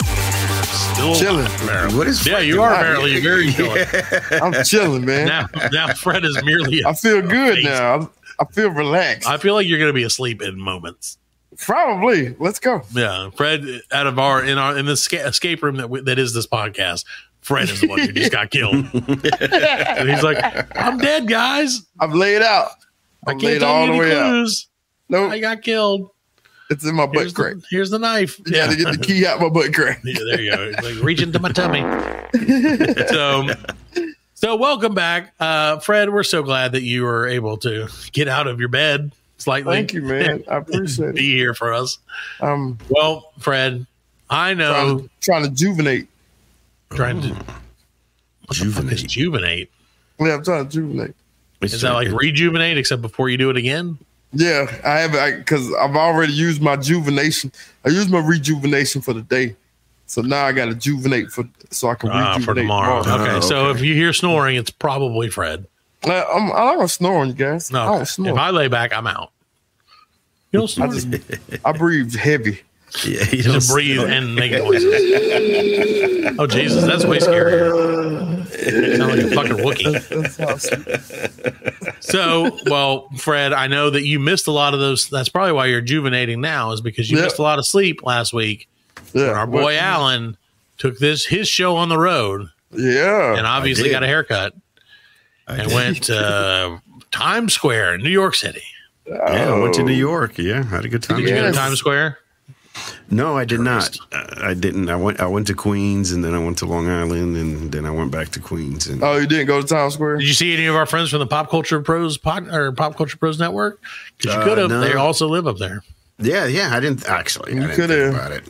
still Chilling. apparently. What is Yeah, you are apparently very chilling. I'm chilling, man. Now, now Fred is merely. I feel good now. I'm- I feel relaxed. I feel like you're going to be asleep in moments. Probably. Let's go. Yeah, Fred, out of our in our in the esca- escape room that we, that is this podcast, Fred is the one who just got killed. [LAUGHS] and he's like, "I'm dead, guys. I've laid out. I I've can't laid tell all you the any out. clues. Nope. I got killed. It's in my butt Here's crack. the, here's the knife. Yeah, gotta get the key out my butt crack. Yeah, there you go. It's like reach into my tummy. [LAUGHS] so, so welcome back, uh, Fred. We're so glad that you were able to get out of your bed slightly. Thank you, man. I appreciate [LAUGHS] it. Be here for us. I'm Well, Fred, I trying know to, trying to juvenate. trying to Juvenate. juvenate. Yeah, I'm trying to juvenate. Is that like rejuvenate, except before you do it again? Yeah, I have because I've already used my juvenation. I used my rejuvenation for the day, so now I got to juvenate for so I can Ah, rejuvenate for tomorrow. tomorrow. Okay, Oh, so okay. if you hear snoring, it's probably Fred. Uh, I'm, I'm not snoring, you guys. I No, don't snore. if I lay back, I'm out. You don't snore. I just I breathe heavy. Yeah, you just breathe and make noises. [LAUGHS] oh Jesus, that's way scarier. You sound like a fucking Wookiee. [LAUGHS] That's how I. So, well, Fred, I know that you missed a lot of those. That's probably why you're rejuvenating now, is because you Yeah. missed a lot of sleep last week. Yeah, Our boy well, Alan took this his show on the road Yeah, and obviously got a haircut and went to uh, Times Square in New York City. Yeah, I went to New York. Yeah, had a good time. Did you go to Yes. Times Square? No, I did not. Uh, I didn't. I went. I went to Queens, and then I went to Long Island, and then I went back to Queens. And Oh, you didn't go to Times Square? Did you see any of our friends from the Pop Culture Pros pod, or Pop Culture Pros Network? Because you Uh, could have. no. They also live up there. yeah, yeah, I didn't actually. I You didn't coulda- think about it.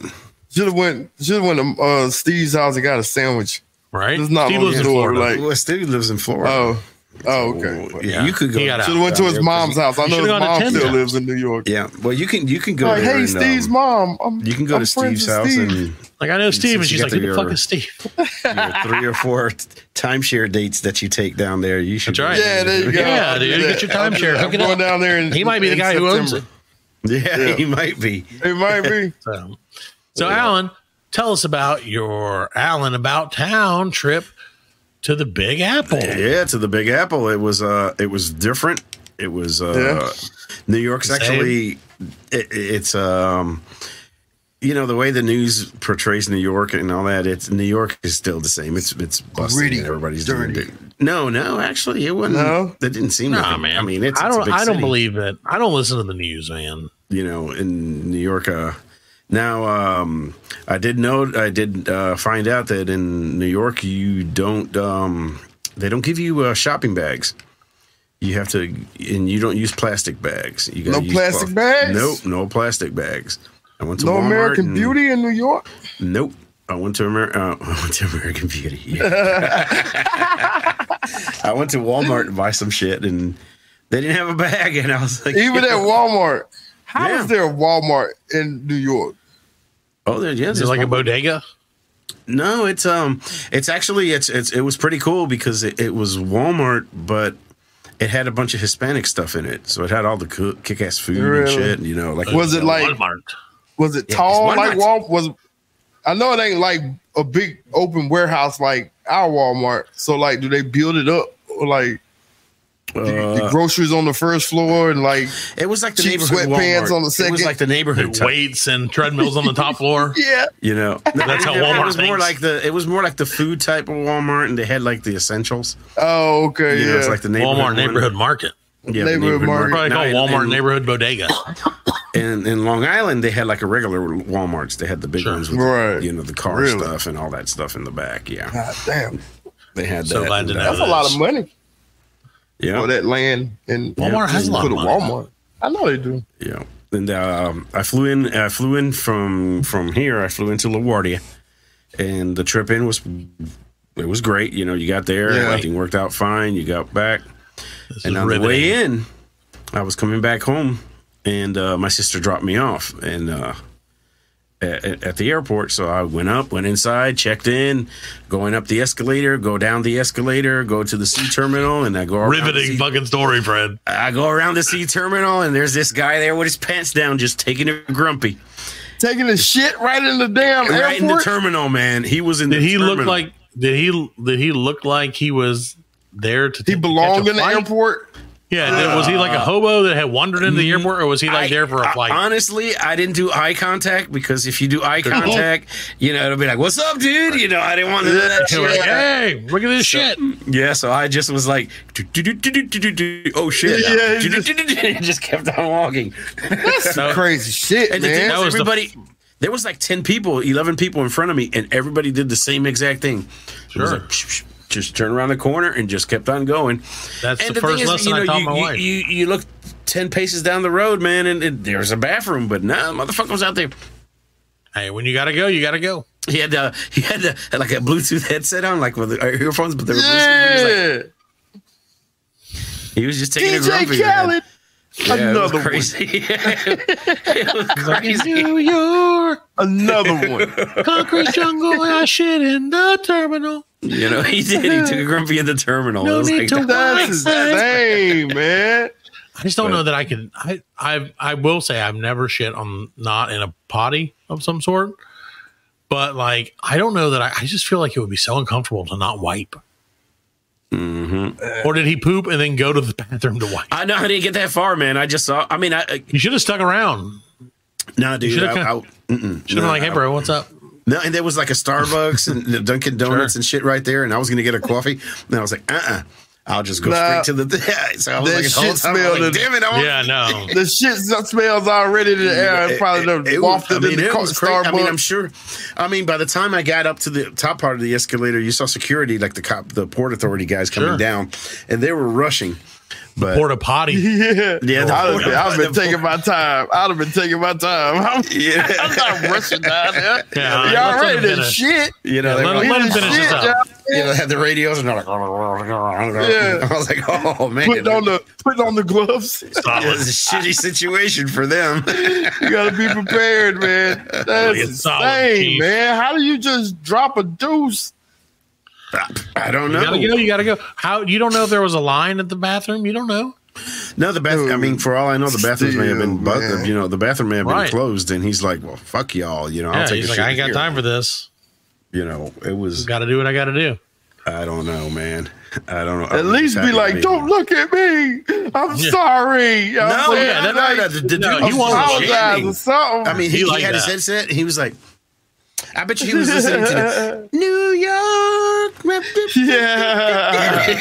Should have went. Should have went to uh, Steve's house and got a sandwich. Right? It's not Steve long lives in Florida. like- Well, Steve lives in Florida. Oh, oh, okay. Well, yeah, you could go. He got out. Should have went to his mom's house. I know his should've gone to mom still house. lives in New York. Yeah, well, you can. You can go Like, hey, and, Steve's um, mom. I'm, You can go I'm to Steve's house Steve. and like I know Steve, and she's like, get "Who the fuck is Steve?" [LAUGHS] three or four t- timeshare dates that you take down there. You should. That's right. Yeah, there you go. Yeah, dude, that. get your timeshare, hook I'm it going up. down there. In, He might be the guy who owns it. Yeah, Yeah. he might be. It might be. [LAUGHS] So, so Alan, tell us about your Alan About Town trip to the Big Apple. Yeah, to the Big Apple. It was uh it was different. It was uh Yeah. New York's Same. actually it, it's um you know the way the news portrays New York and all that. It's New York is still the same. It's it's busting. Gritty, and everybody's dirty. doing it. No, no, actually, it wasn't. No? that didn't seem. Nah, like it. man. I mean, it's. I it's a don't. big I don't city, believe it. I don't listen to the news, man. You know, in New York. Uh, now, um, I did know. I did uh, find out that in New York, you don't. Um, they don't give you uh, shopping bags. You have to, and you don't use plastic bags. You No plastic cloth- bags? Nope, no plastic bags. I went to No Walmart American and- Beauty in New York. Nope. I went to Amer- uh, [LAUGHS] I went to American Beauty. yeah. [LAUGHS] I went to Walmart to buy some shit, and they didn't have a bag, and I was like, Even at [LAUGHS] Walmart. How is Yeah. there a Walmart in New York? "Oh, there, yeah, Is it there's like a bodega? No, it's um, it's actually it's it's it was pretty cool because it, it was Walmart, but it had a bunch of Hispanic stuff in it, so it had all the cook, kick-ass food and Really? shit. You know, like Was it like Walmart. was it tall it's like Walmart. Was I know it ain't like a big open warehouse like our Walmart. So like do they build it up or like the, the uh, groceries on the first floor and like it was like the cheap neighborhood sweatpants Walmart. on the second. It was like the neighborhood type. Weights and treadmills on the top floor. [LAUGHS] yeah. You know, [LAUGHS] That's how Walmart. It Walmart was more like the it was more like the food type of Walmart, and they had like the essentials. Oh, okay, You know, yeah. it's like the neighborhood Walmart one. neighborhood market. Yeah, Neighborhood neighborhood market. Probably No, called and- Walmart and- neighborhood bodega. [COUGHS] In, in Long Island, they had like a regular WalMarts. They had the big Sure. ones with Right. you know the car Really? stuff and all that stuff in the back. Yeah, God damn. they had So that. glad to know That's a lot of money Yeah, for that land and Walmart has a lot put of money. Walmart. I know they do. yeah. And um, I flew in. I flew in from from here. I flew into LaGuardia, and the trip in was it was great. You know, you got there, Yeah. everything worked out fine. You got back, This and is on the way in, I was coming back home, and uh, my sister dropped me off, and uh, at, at the airport. So I went up, went inside, checked in, going up the escalator, go down the escalator, go to the C terminal, and I go around the riveting C- fucking story, Fred. I go around the C terminal, and there's this guy there with his pants down, just taking it grumpy, Taking the shit right in the damn right in the terminal. Man, he was in. Did the he look like? Did he? Did he look like he was there to? he to belonged catch a in the airport. Yeah. did- was he like a hobo that had wandered into the mm-hmm. airport, or was he like I- there for a flight? honestly, I didn't do eye contact because if you do eye contact, you know, it'll be like, "What's up, dude?" You know, I didn't want to do that [LAUGHS] They were like, hey, look at this shit. Yeah, so I just was like. "Oh shit!" Yeah, Do, do, [LAUGHS] just- kept on walking. [LAUGHS] So- Crazy shit, man. That was, was everybody, there was like ten people, eleven people in front of me, and everybody did the same exact thing. It was Sure. like, psh, psh, just turn around the corner and just kept on going. That's and the first thing is, lesson you know, I taught my you, wife. You, you look ten paces down the road, man, and, and there's a bathroom, but no, motherfucker was out there. hey, when you gotta go, you gotta go. He had uh, he had uh, like a Bluetooth headset on, like with the uh, earphones, but they were Bluetooth. He was, like, yeah. he was just taking it DJ grumpy. man. Khaled. Yeah, it Another was one. crazy. [LAUGHS] it was crazy. New York, Another one. [LAUGHS] concrete jungle, I shit in the terminal. You know, [LAUGHS] he did. He took a grumpy in the terminal. No It was need like, to That's insane, man. I just don't know that I can. I I I will say I've never shit on not in a potty of some sort, but like I don't know that I. I just feel like it would be so uncomfortable to not wipe. Mm -hmm. Or did he poop and then go to the bathroom to wipe? I know I didn't get that far, man. I just saw. I mean, I, I You should have stuck around. no, dude. Should have been like, "Hey, bro, what's up?" No, and there was like a Starbucks and Dunkin' Donuts Sure. and shit right there, and I was gonna get a coffee, and I was like, uh, uh-uh. I'll just go Nah. straight to the. [LAUGHS] so I was like, the whole shit time, I was smelled like, damn it! I want, Yeah, no. [LAUGHS] The shit smells already in the air. It's probably done It was- wafted I mean, in the it car- was crazy. Starbucks. I mean, I'm sure. I mean, by the time I got up to the top part of the escalator, you saw security, like the cop, the port authority guys coming Sure. down, and they were rushing. But Porta potty. [LAUGHS] yeah, Yeah, I'd have porta- been, I've been taking my time. I'd have been taking my time. I'm, [LAUGHS] Yeah. I'm not rushing down there. Yeah, Y'all let's ready him to shit? you know, Yeah, let him- like, let him finish Shit, this up. y'all. you know, they had the radios, and they're like, [LAUGHS] Yeah. I was like, oh man, Put on the put on the gloves. it was a shitty situation for them. You gotta be prepared, man. That's It's solid, insane, man. How do you just drop a deuce? I don't know. You gotta go. You gotta go. How you don't know if there was a line at the bathroom? You don't know. No, the bathroom. I mean, for all I know, the bathrooms may have been, Still, bu- you know, the bathroom may have been Right. closed, and he's like, "Well, fuck y'all," you know. I'll Yeah, take he's a like, shit I ain't got here. time for this. You know, it was. Got to do what I got to do. I don't know, man. I don't know. At least be like, "Don't look at me. I'm Yeah. sorry." You I'm No, saying? yeah, that- Like, no, the, the No, dude he was wanted to apologize shaming. or something. I mean, he, He he liked had his that. headset. He was like, I bet you he was listening to [LAUGHS] New York. yeah.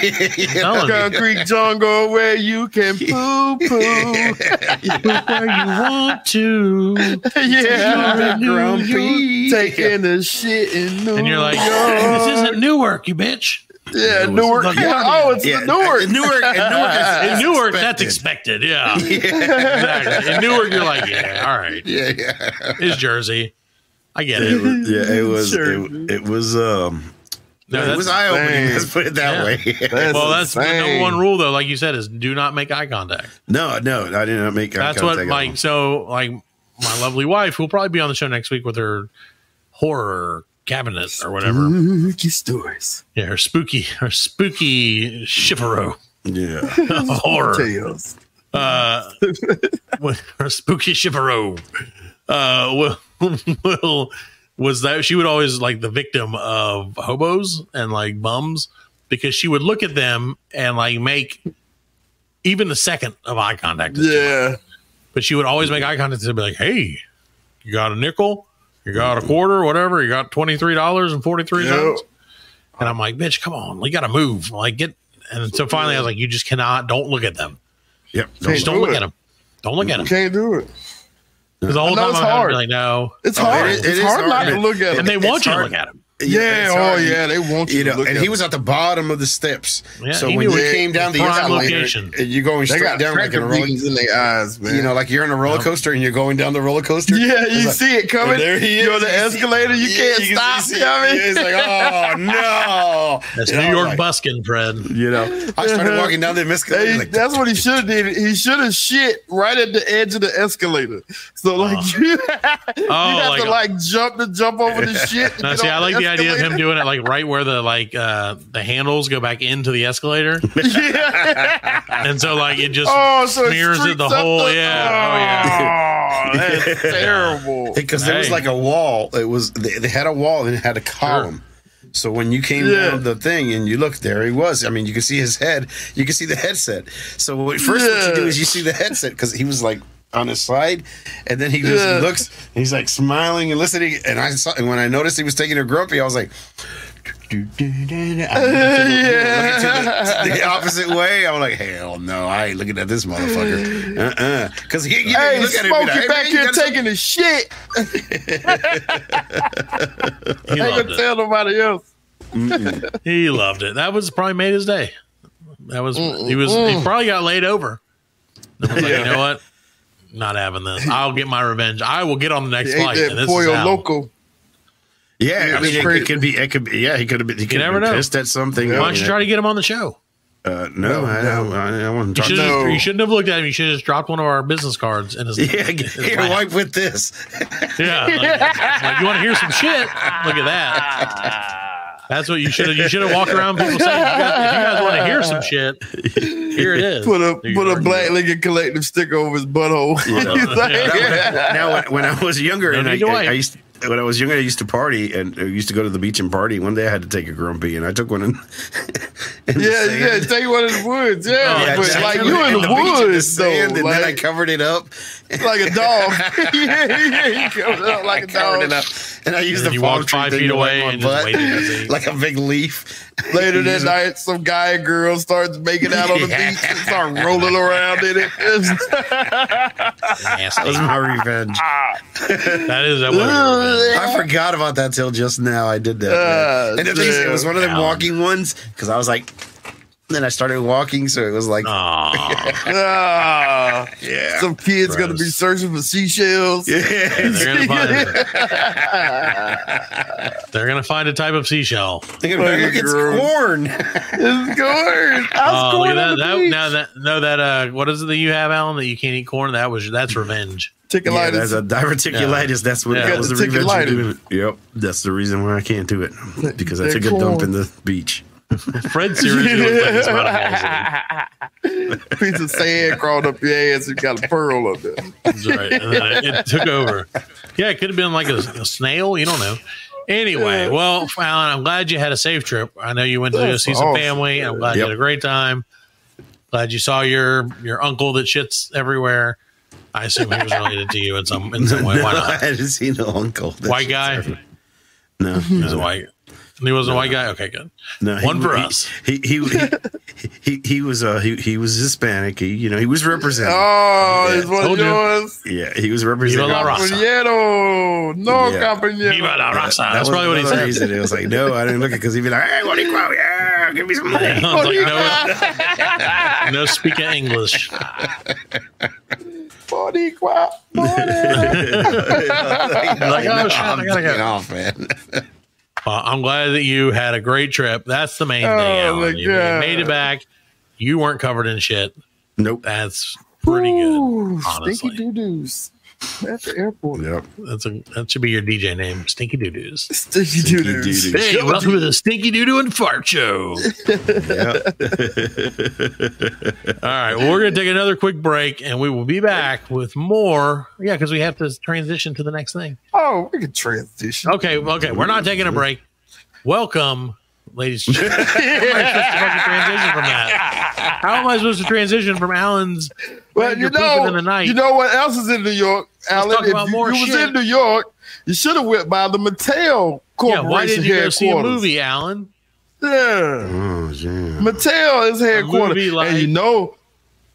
[LAUGHS] Concrete jungle where you can poo poo. where you want to. yeah. Grumpy. Taking the shit in New And you're like, York. this isn't Newark, you bitch. yeah, it Newark. like- Yeah. Oh, it's Yeah, the Newark. in Newark, in Newark, is- [LAUGHS] In is Newark, that's expected. Yeah. Exactly. In Newark, you're like, yeah, all right. Yeah, yeah. It's Jersey. I get It it. was, yeah, it was. [LAUGHS] Sure. It, it was. Um, No, it was eye opening. Let's put it that Yeah. way. That's well, that's the number one rule, though. Like you said, is do not make eye contact. no, no, I did not make. eye contact. That's what like so like my lovely wife who'll probably be on the show next week with her horror cabinet or whatever. Spooky stories. Yeah, her spooky her spooky chiffero Yeah, [LAUGHS] horror. Tales. Uh [LAUGHS] with her spooky chiffero. Uh will [LAUGHS] will was that she would always like the victim of hobos and like bums because she would look at them and like make even a second of eye contact. Yeah. but she would always make eye contact and be like, "Hey, you got a nickel? You got a quarter? Whatever? You got twenty three dollars and forty three cents?" And I'm like, "Bitch, come on, we got to move. Like, get." And so finally, I was like, "You just cannot. Don't look at them. yep. Can't Just don't do look it. at them. Don't look at them." Can't do it. Because the whole time it's I'm hard. be like, "No," It's Oh, hard. it is- it's it is hard, not to look at them. and them. they want you to look at them. Yeah. it's Oh, hard. yeah. They want you, You know, to look and at he was at the bottom of the steps. Yeah, so he when knew you it. came down the escalator, and you're going They straight got down like in a cracker roller. beans in their eyes, man. You know, like you're in a roller coaster and you're going down the roller coaster. yeah, you like, see it coming. there he You're on the escalator. You Yeah, can't you stop. see- You know what I mean? It's like, oh [LAUGHS] no! That's You know, New York like, busking, Fred. You know, I started walking down the [LAUGHS] escalator. Like, that's what he [LAUGHS] should have did. He should have shit right at the edge of the escalator. So like you, you Oh, have oh, to like jump to jump over the shit. to Now, get see, I like the idea of him doing it like right where the like uh the handles go back into the escalator, yeah. and so like it just Oh, so smears it the whole the- yeah. Oh, that's [LAUGHS] terrible. because there was like a wall. It was they, they had a wall and it had a column. So when you came Yeah. down the thing and you looked, there he was. I mean, you can see his head. You can see the headset. So what, first, what you do is you see the headset because he was like on his side, and then he just Yeah. looks. He's like smiling and listening. And I saw, and when I noticed he was taking a grumpy, I was like. Yeah. the, the opposite way. I'm like, hell no, I ain't looking at this motherfucker. Uh uh Because he, you Hey, look at him, Smokey and back man, here taking the shit. He I ain't loved gonna it. tell nobody else. He loved it. That was probably made his day. That was he was he probably got laid over. And was like, you know what? Not having this. I'll get my revenge. I will get on the next He ate flight. And this is pollo how. loco. Yeah, I mean, it, it could be. It could be. Yeah, he could have been. He could never have been know. pissed at something. Why don't you try to get him on the show? Uh, no, I, don't. I, I want to You talk. should to No. you shouldn't have looked at him. You should have just dropped one of our business cards in his. Yeah, in his here, lap. wipe with this. Yeah. Like, like, you want to hear some shit? Look at that. That's what you should have. You should have walked around. People saying, you guys, if you guys want to hear some shit, here it is. Put a You put a can- Black Lincoln Collective sticker over his butthole. [LAUGHS] He's like, Yeah. now, when, when I was younger, No and I, I. I used when I was younger, I used to party and I used to go to the beach and party. One day, I had to take a grumpy, and I took one in. [LAUGHS] in the Yeah, sand. yeah, take one in the woods. Yeah, oh, Yeah, but I like you it in the, beach in woods though, sand, and then I covered it up. like a dog. [LAUGHS] [LAUGHS] yeah, yeah, you covered it up like I a covered dog. it up, and I used And the palm tree five feet away my and butt, waited like a big leaf. Later that night, some guy and girl starts making out on the Yeah. beach and start rolling around in it. That was my revenge. That is that was your revenge. I forgot about that till just now. I did that, man. and at least it was one of them Alan. walking ones because I was like, then I started walking, so it was like, Aw. [LAUGHS] Ah, yeah, some kids gonna be searching for seashells. They're gonna find [LAUGHS] They're gonna find a type of seashell. They're gonna be like, look, it's corn. It's corn. [LAUGHS] I was Oh, look corn at that! that now that no, that uh, what is it that you have, Alan? That you can't eat corn? That was that's revenge. Chicken yeah, that's a diverticulitis. That's what Yeah. that was the Got the revenge. of it. Yep, that's the reason why I can't do it [LAUGHS] because I That took a dump in the beach. [LAUGHS] Fred seriously looks like he's about to fall asleep. [LAUGHS] piece of sand crawled up your ass and got a pearl up there. That's right. And then it, it took over. Yeah, it could have been like a, a snail. You don't know. Anyway, well, Alan, I'm glad you had a safe trip. I know you went to go That's see some awesome. family. I'm glad you had a great time. Glad you saw your your uncle that shits everywhere. I assume he was related to you in some in some way. [LAUGHS] no, Why I not? hadn't seen no uncle. That White guy. everywhere. No, He was a no, white. He wasn't a white guy. Okay, good. no. One for he, us. He he he, he, he was uh he, he was Hispanic. He, you know he was represented. Oh, Yeah. it's one Told of you. yours. Yeah, he was represented. Viva la raza. Compañero. No Yeah. compañero. Viva la raza. That That's was probably what he said. reason. It was like, no, I didn't look at because he'd be like, hey, what do you call? Yeah, give me some money. [LAUGHS] I was like, no, [LAUGHS] no speak English. Boricua. like, oh, no, shit, I I'm gotta go. off, man. Uh, I'm glad that you had a great trip. That's the main thing. Oh, my Alan. You made it back. You weren't covered in shit. Nope. That's pretty good. Honestly. Stinky doo doos at the airport. Yep. That's a that should be your DJ name, Stinky Doo Doos. Stinky doo doos. doo-doos. Hey, welcome to the Stinky Doo Doo and Fart Show. [LAUGHS] All right, well, we're going to take another quick break, and we will be back with more. Yeah, because we have to transition to the next thing. Oh, we can transition. Okay, okay, we're not taking a break. Welcome, ladies. and gentlemen. How am I supposed to transition from that? How am I supposed to transition from Alan's? Well, You're you pooping know, in the night. you know what else is in New York, Alan? If you, more you was shit. in New York, you should have went by the Mattel Yeah, why didn't you go see a movie, Alan? Yeah, Oh, yeah. Mattel is headquarters, movie like- and you know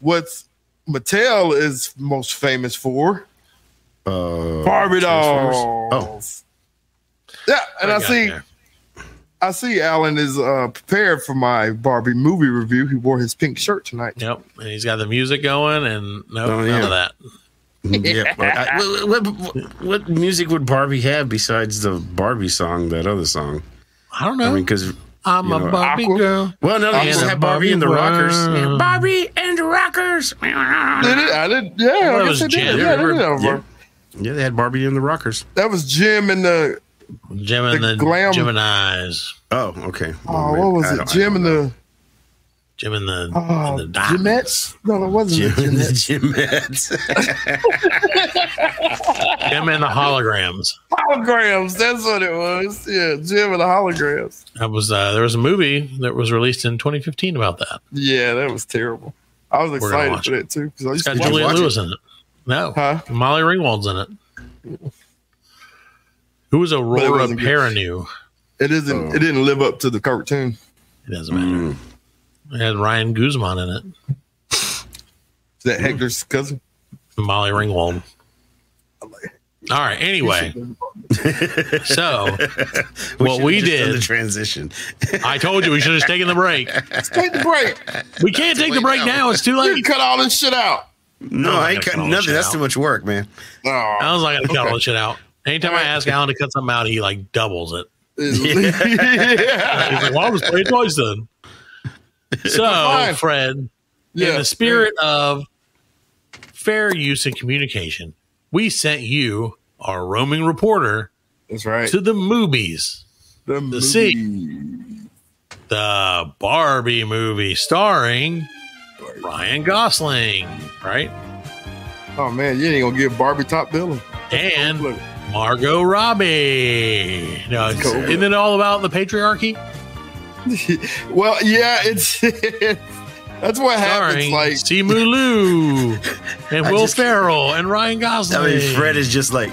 what's Mattel is most famous for? Uh, Barbie dolls. Oh. Yeah, and I, got see, there. I see Alan is uh, prepared for my Barbie movie review. He wore his pink shirt tonight. Yep, and he's got the music going, and no, Oh, none yeah. of that. yeah. I- what, what, what music would Barbie have besides the Barbie song, that other song? I don't know. I mean, because I'm a know, Barbie Aqua? girl. well, no, they And used to have Barbie and the Rockers. world. Yeah, Barbie and the Rockers. Did it? I did. Yeah, Well, I guess was did. Jem. Yeah, I did Yeah. Yeah, they had Barbie and the Rockers. That was Jem and the Jem and The the, glam- Geminis. Oh, okay. oh, Well, what was it? Jem and the Jem and the, oh, and the Jimettes. No, it wasn't Jem the and the Jimettes. Jimettes. Jem [LAUGHS] and the holograms. holograms. That's what it was. Yeah, Jem and the holograms. That was uh, there was a movie that was released in 2015 about that. Yeah, that was terrible. I was excited for that too because I It's used got to watch Juliette watch it. Lewis in it. No, Huh? Molly Ringwald's in it. Who was Aurora wasn't. Perrineau? It isn't. Oh. It didn't live up to the cartoon. It doesn't matter. Mm. It had Ryan Guzman in it. Is that Hector's cousin? Molly Ringwald. All right. Anyway, [LAUGHS] so what should've we did, the transition. I told you we should have taken the break. Take the break. We can't take the break now. It's too You late. cut all this shit out. No, I'm I ain't cutting call nothing. That's out. too much work, man. Oh, I was like, I cut all this shit out. Anytime I ask Alan to cut something out, he like doubles it. [LAUGHS] yeah. [LAUGHS] He's like, well, I'll just play twice then. [LAUGHS] So. Fred, in the spirit of fair use and communication, we sent you, our roaming reporter, That's right. to the movies. The to see. The Barbie movie starring Ryan Gosling, right? Oh man, you ain't gonna give Barbie top billing. And. Margot Robbie. No, it's- Cool. isn't it all about the patriarchy? [LAUGHS] well, yeah, [LAUGHS] it's that's what happens. Like Simu Liu [LAUGHS] and Will just- Ferrell and Ryan Gosling. I mean, Fred is just like,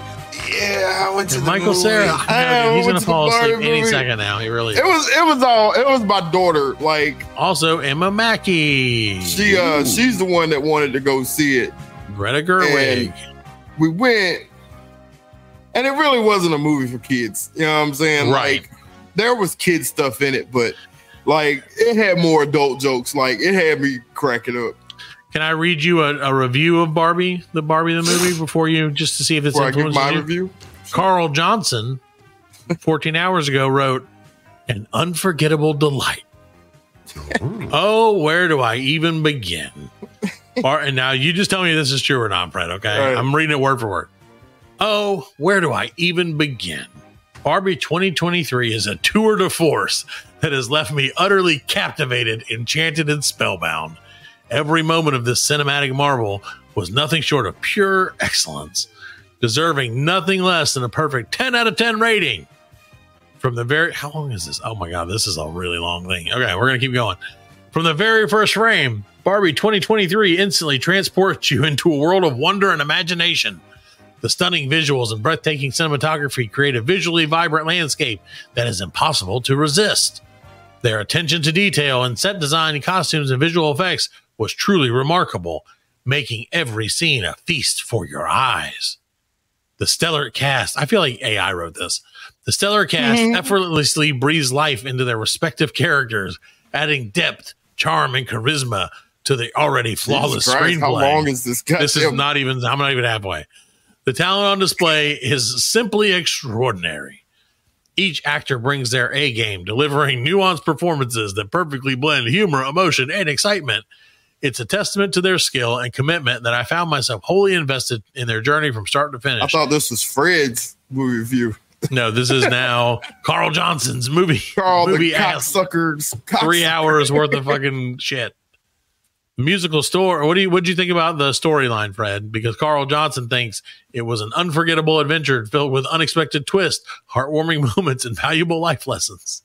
yeah, I went to and the Michael movie. Cera. I He's gonna to fall asleep Barbie any second now. He really. It was it was all it was my daughter. Like Also, Emma Mackey, she uh she's the one that wanted to go see it. Greta Gerwig. We went, and it really wasn't a movie for kids. You know what I'm saying? Right. Like there was kid stuff in it, but like it had more adult jokes. Like it had me cracking up. Can I read you a, a review of Barbie, the Barbie the movie, [LAUGHS] before you just to see if it's Before I give influenced my you? review. Carl Johnson, 14 hours ago, wrote an unforgettable delight. [LAUGHS] oh, where do I even begin? [LAUGHS] Bar- and now you just tell me this is true or not, Fred. Okay, right. I'm reading it word for word. Oh, where do I even begin? Barbie 2023 is a tour de force that has left me utterly captivated, enchanted, and spellbound. Every moment of this cinematic marvel was nothing short of pure excellence, deserving nothing less than a perfect 10 out of 10 rating. From the very how long is this? Oh my god, this is a really long thing. Okay, we're gonna keep going. From the very first frame, Barbie 2023 instantly transports you [LAUGHS] into a world of wonder and imagination. The stunning visuals and breathtaking cinematography create a visually vibrant landscape that is impossible to resist. Their attention to detail and set design, costumes, and visual effects was truly remarkable, making every scene a feast for your eyes. The stellar cast, I feel like AI wrote this. The stellar cast mm-hmm. effortlessly breathes life into their respective characters, adding depth, charm, and charisma to the already flawless Jesus Christ, screenplay. How long is this? this is not even, I'm not even halfway. The talent on display is simply extraordinary. Each actor brings their A game, delivering nuanced performances that perfectly blend humor, emotion, and excitement. It's a testament to their skill and commitment that I found myself wholly invested in their journey from start to finish. I thought this was Fred's movie review. no, this is now Carl Johnson's movie. Carl movie the ass cocksuckers. three hours worth of fucking shit. Musical story. What do you what do you think about the storyline, Fred? Because Carl Johnson thinks it was an unforgettable adventure filled with unexpected twists, heartwarming [LAUGHS] moments, and valuable life lessons.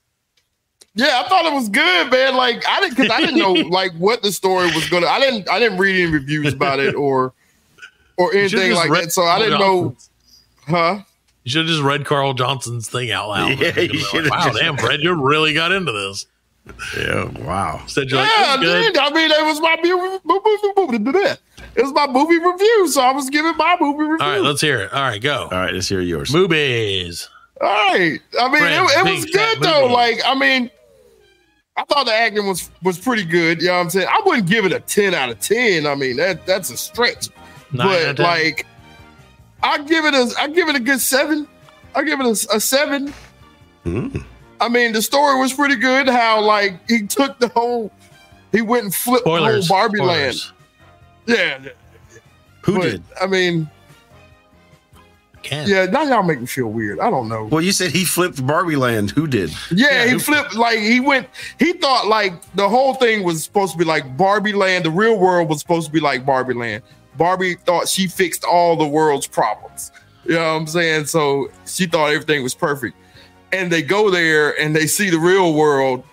Yeah, I thought it was good, man. Like I didn't because I didn't know [LAUGHS] like what the story was gonna. I didn't I didn't read any reviews about it [LAUGHS] or or anything like that. So I didn't know, huh? You should have just read Carl Johnson's thing out loud. Yeah, you like, wow, damn, Fred, you really got into this. Yeah. Wow. Instead, you're like, Yeah, "That's good." dude. I mean, it was my movie. It was my movie review, so I was giving my movie review. All right, let's hear it. All right, go. All right. Let's hear yours. Movies. All right. I mean, Friends, it, it was good though. movie. Like, I mean, I thought the acting was was pretty good. You know what I'm saying? I wouldn't give it a 10 out of 10. I mean, that that's a stretch. Nine but like, I give it a I give it a good seven. I give it a, a seven. Mm. I mean, the story was pretty good. How like he took the whole, he went and flipped spoilers. the whole Barbie Spoilers. land. Yeah, Who but, did? I mean, Ken. yeah. Now y'all make me feel weird. I don't know. Well, you said he flipped Barbie Land. Who did? Yeah, Yeah, he who- flipped like he went. He thought like the whole thing was supposed to be like Barbie Land. The real world was supposed to be like Barbie Land. Barbie thought she fixed all the world's problems. You know what I'm saying? So she thought everything was perfect. And they go there and they see the real world,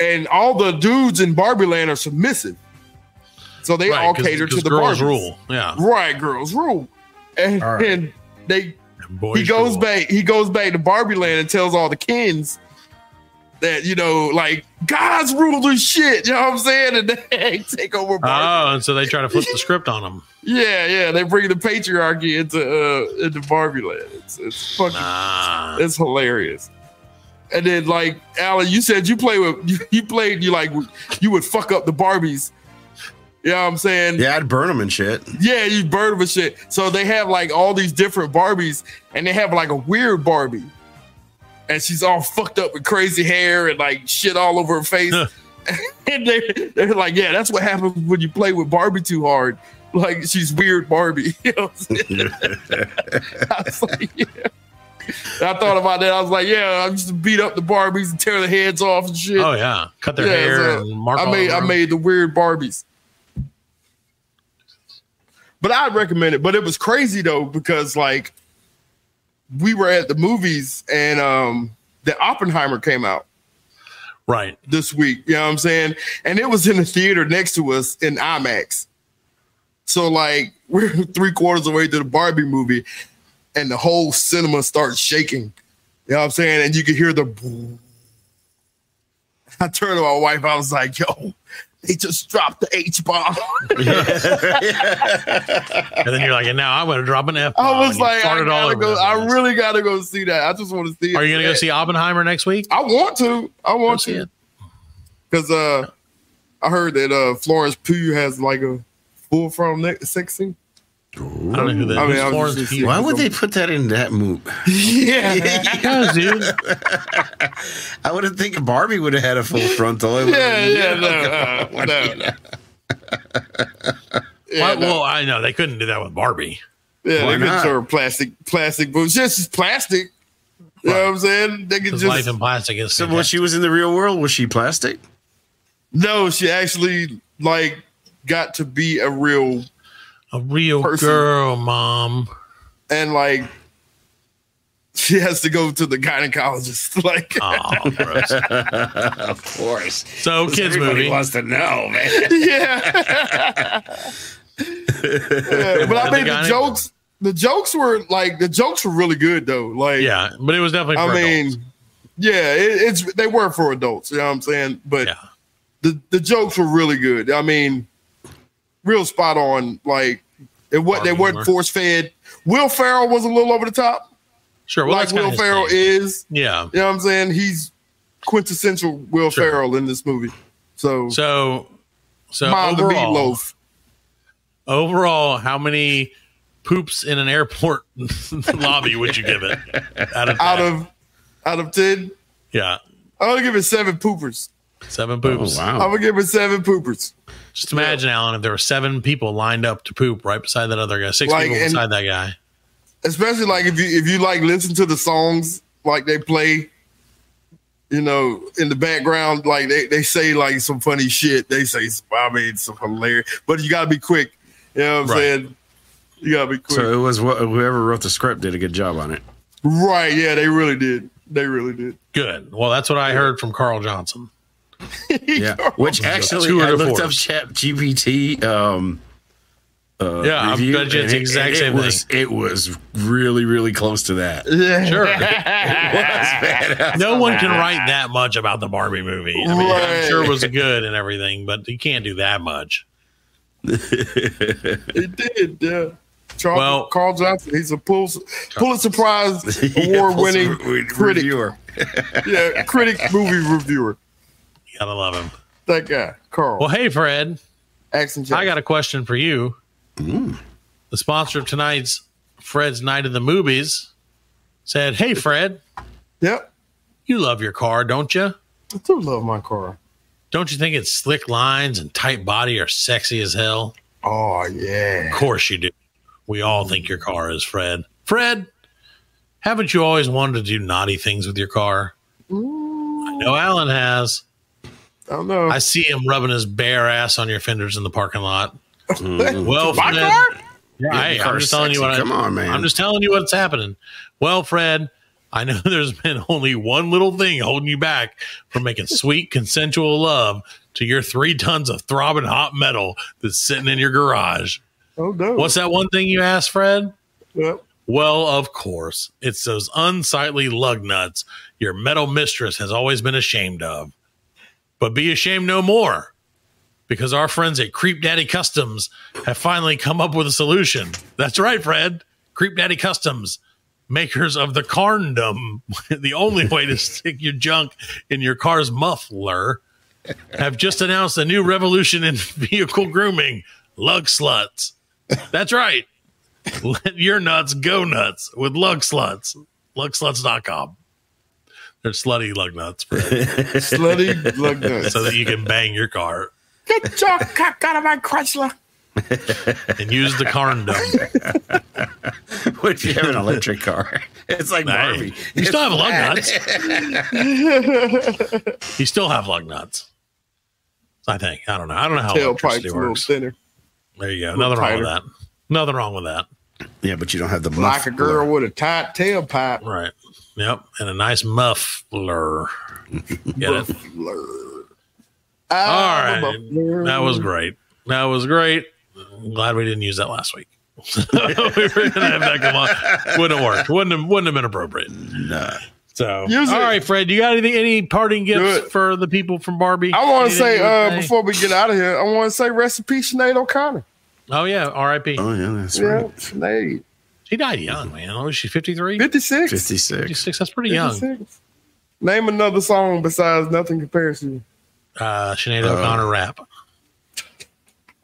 and all the dudes in Barbie Land are submissive. So they Right, all cater to the girls Barbies. rule. Yeah. Right, girls rule. And, right. and they he goes rule. back he goes back to Barbie Land and tells all the Kens that you know like God's rule the shit you know what I'm saying and they [LAUGHS] take over Barbie. Oh, and so they try to flip the script on them. yeah yeah they bring the patriarchy into uh into Barbie Land it's, it's fucking Nah. it's hilarious and then like Alan you said you play with [LAUGHS] you, you played you like you would fuck up the Barbies you know what I'm saying Yeah, I'd burn them and shit. Yeah, you burn them and shit. So they have like all these different Barbies, and they have like a weird Barbie, and she's all fucked up with crazy hair and like shit all over her face. [LAUGHS] and they they're like, yeah, that's what happens when you play with Barbie too hard. Like she's weird Barbie. [LAUGHS] You know what I'm saying? [LAUGHS] I was like, yeah. I thought about that. I was like, yeah, I used to beat up the Barbies and tear the heads off and shit. Oh yeah, cut their Yeah, hair so and mark. I made I made the weird Barbies. But I'd recommend it. But it was crazy though, because like we were at the movies and um the Oppenheimer came out right. this week. You know what I'm saying? And it was in the theater next to us in IMAX. So like [LAUGHS] we're three quarters away to the Barbie movie, and the whole cinema starts shaking. You know what I'm saying? And you can hear the. boom. [LAUGHS] I turned to my wife. I was like, "Yo, they just dropped the H bomb." And then you're like, and now I'm going to drop an F. I was like, I gotta over go. I really gotta go see that. I just want to see it. Are you going to go see Oppenheimer next week? I want to. I want see to because uh, I heard that uh Florence Pugh has like a full frontal neck sex scene. I don't know who that I mean, who's I was Florence just- Pugh. Why would they put that in that movie? [LAUGHS] Yeah. [LAUGHS] Because, dude. [LAUGHS] I wouldn't think Barbie would have had a full frontal. It Yeah, would've- yeah, no, uh, no. Yeah, Why- no. well, I know they couldn't do that with Barbie. yeah, why they could not? show her plastic, plastic boobs. Just as plastic. You know what I'm saying? They could Because just life in plastic is. So when she was in the real world, was she plastic? no. She actually like got to be a real a real person. girl, mom. and like she has to go to the gynecologist. [LAUGHS] Like, Oh, [LAUGHS] of course. So, kids movie. wants to know, man. [LAUGHS] yeah. Yeah, but I The mean, the gyne- jokes, the jokes were like the jokes were really good though. Like, Yeah, but it was definitely. I mean, adults. yeah, it, it's they were for adults. You know what I'm saying? But yeah, the the jokes were really good. I mean, real spot on. Like, it what they weren't humor. force fed. Will Ferrell was a little over the top, sure. Well, like that's kinda Will his Ferrell is. Yeah. You know what I'm saying? He's quintessential Will Sure. Ferrell in this movie. So, So, so mind the overall, meatloaf. overall, how many poops in an airport [LAUGHS] lobby would you give it? Out of Out of out of ten, yeah, I'm gonna give it seven poopers. seven poops. I'm wow. gonna give it seven poopers. Just imagine, Alan, if there were seven people lined up to poop right beside that other guy, six Like, people and- beside that guy. Especially like if you if you like listen to the songs like they play you know in the background like they, they say like some funny shit they say some, i mean some hilarious but you gotta be quick you know what i'm Right. saying you gotta be quick So it was wh- whoever wrote the script did a good job on it. right yeah they really did they really did Good. Well, that's what I heard from Carl Johnson. [LAUGHS] Yeah, [LAUGHS] which actually Two I of the looked up. Chat GPT. Um, uh, Yeah, I'm review, bet you it's and the exact it, same it was, It was really, really close to that. [LAUGHS] yeah Sure. [LAUGHS] no one can write that much about the Barbie movie. I mean, I'm sure it was good and everything, but you can't do that much. [LAUGHS] it did yeah Charles, Well- Carl Johnson, he's a Pulitzer, Pulitzer Prize award winning Re- critic, reviewer. yeah, critic movie reviewer. You gotta love him. That guy, Carl. Well, hey, Fred, Accent I got a question for you. The sponsor of tonight's Fred's Night of the Movies said, Hey, Fred, Yep, you love your car, don't you? I do love my car. Don't you think its slick lines and tight body are sexy as hell? Oh yeah. Of course you do. We all think your car is, Fred. Fred, haven't you always wanted to do naughty things with your car? I know Alan has. I don't know. I see him rubbing his bare ass on your fenders in the parking lot. Mm. Well, my Fred, car? Yeah, hey, I'm just telling you what. sexy. I, Come on, man. I'm just telling you what's happening. Well, Fred, I know [LAUGHS] there's been only one little thing holding you back from making sweet consensual love to your three tons of throbbing hot metal that's sitting in your garage. Oh no. What's that one thing you asked, Fred? Yep. Well, of course, it's those unsightly lug nuts your metal mistress has always been ashamed of. But be ashamed no more, because our friends at Creep Daddy Customs have finally come up with a solution. That's right, Fred. Creep Daddy Customs, makers of the Carndom, [LAUGHS] the only way to [LAUGHS] stick your junk in your car's muffler, have just announced a new revolution in [LAUGHS] vehicle grooming lug sluts. That's right. Let your nuts go nuts with lug sluts. Lugsluts.com. They're slutty lug nuts Fred, Slutty lug nuts. so that you can bang your car Get your cock out of my Chrysler. and use the condom. What if you have an electric car? It's like Hey, Barbie. you still have lug nuts. [LAUGHS] you still have lug nuts. I think. I don't know. I don't know how Tailpipe's electricity a little works. thinner. There you go. Nothing wrong with that. Nothing wrong with that. Yeah, but you don't have the muffler. Like a girl with a tight tailpipe. Right. Yep. And a nice muffler. [LAUGHS] Get it? All right. That was great. That was great. I'm glad we didn't use that last week. [LAUGHS] we were gonna have that come on. Wouldn't have worked. Wouldn't have, wouldn't have been appropriate. Nah. So, Use all it. right, Fred, you got anything? Any parting gifts for the people from Barbie? I want Anything to say, uh, say? before we get out of here, I want to say recipe Sinead O'Connor. Oh yeah, R.I.P. Oh yeah, that's Yeah, right. Sinead. She died young, man. Oh, is she 53? 56. Fifty six. 56. That's pretty young. Name another song besides Nothing Compares to You. Uh, Sinead O'Connor rap.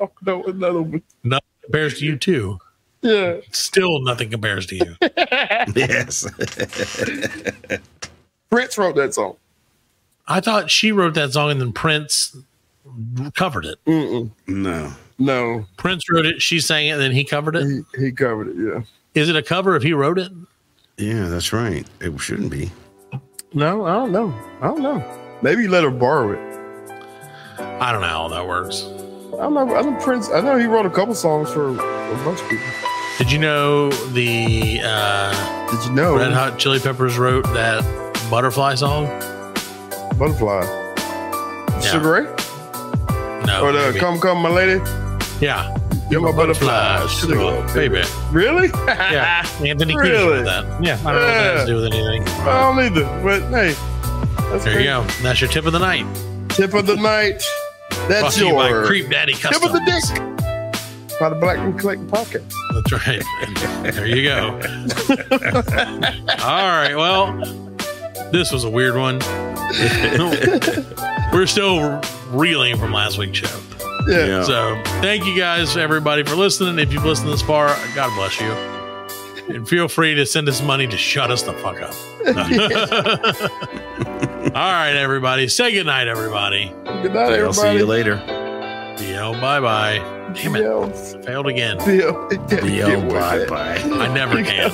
Oh, no, another one. Nothing compares to you too. Yeah. Still nothing compares to you. [LAUGHS] Yes. Prince wrote that song. I thought she wrote that song and then Prince covered it. no. No, Prince wrote it, she sang it, and then he covered it. he, he covered it. Yeah. Is it a cover if he wrote it? Yeah, that's right. It shouldn't be. No, I don't know. I don't know. Maybe he let her borrow it. I don't know how that works. I know. I know Prince. I know he wrote a couple songs for a bunch of people. Did you know the uh, Did you know Red Hot Chili Peppers wrote that butterfly song? butterfly? Sugar Ray No. or the maybe. come come my lady? yeah. You're my butterfly, sugar baby. Really? Yeah. Anthony Kiedis Really? that. Yeah. I don't know what that has to do with anything. I don't either. But hey, There you go. That's your tip of the night. Tip of the night. That's Brought to you by your Creep Daddy tip of the dick by the Black Lincoln Collective Podcast. That's right. there you go. All right. Well, this was a weird one. [LAUGHS] We're still reeling from last week's show. Yeah. Yeah. So thank you guys, everybody, for listening. If you've listened this far, God bless you. And feel free to send us money to shut us the fuck up. [LAUGHS] [LAUGHS] All right, everybody. Say goodnight, everybody. Good night, I'll see you later. Yo, bye bye. Damn it. Yo, Failed again. yo, Yo, bye bye. I never [LAUGHS] can.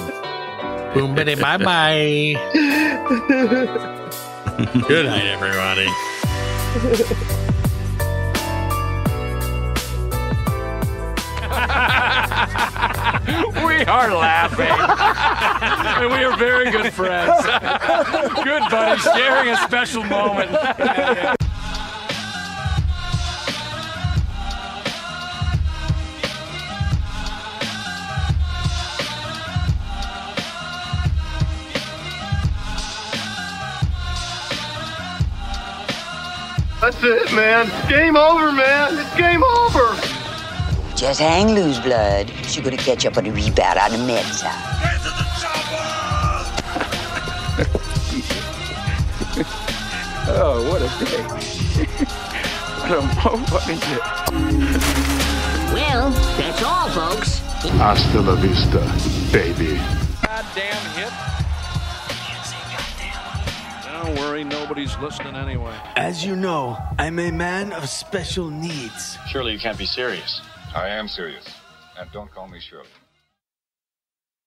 Boom, bitty, bye bye. [LAUGHS] Good night, everybody. [LAUGHS] [LAUGHS] are laughing. [LAUGHS] and we are very good friends. [LAUGHS] good buddies, sharing a special moment. That's it, man. Game over, man. It's game over. Just hang loose, blood. She gonna catch up on the rebound on the med side. Oh, what a day. [LAUGHS] what a motherfucking day. Well, that's all, folks. Hasta la vista, baby. Goddamn hit. Don't worry, nobody's listening anyway. As you know, I'm a man of special needs. Surely you can't be serious. I am serious. And don't call me Shirley.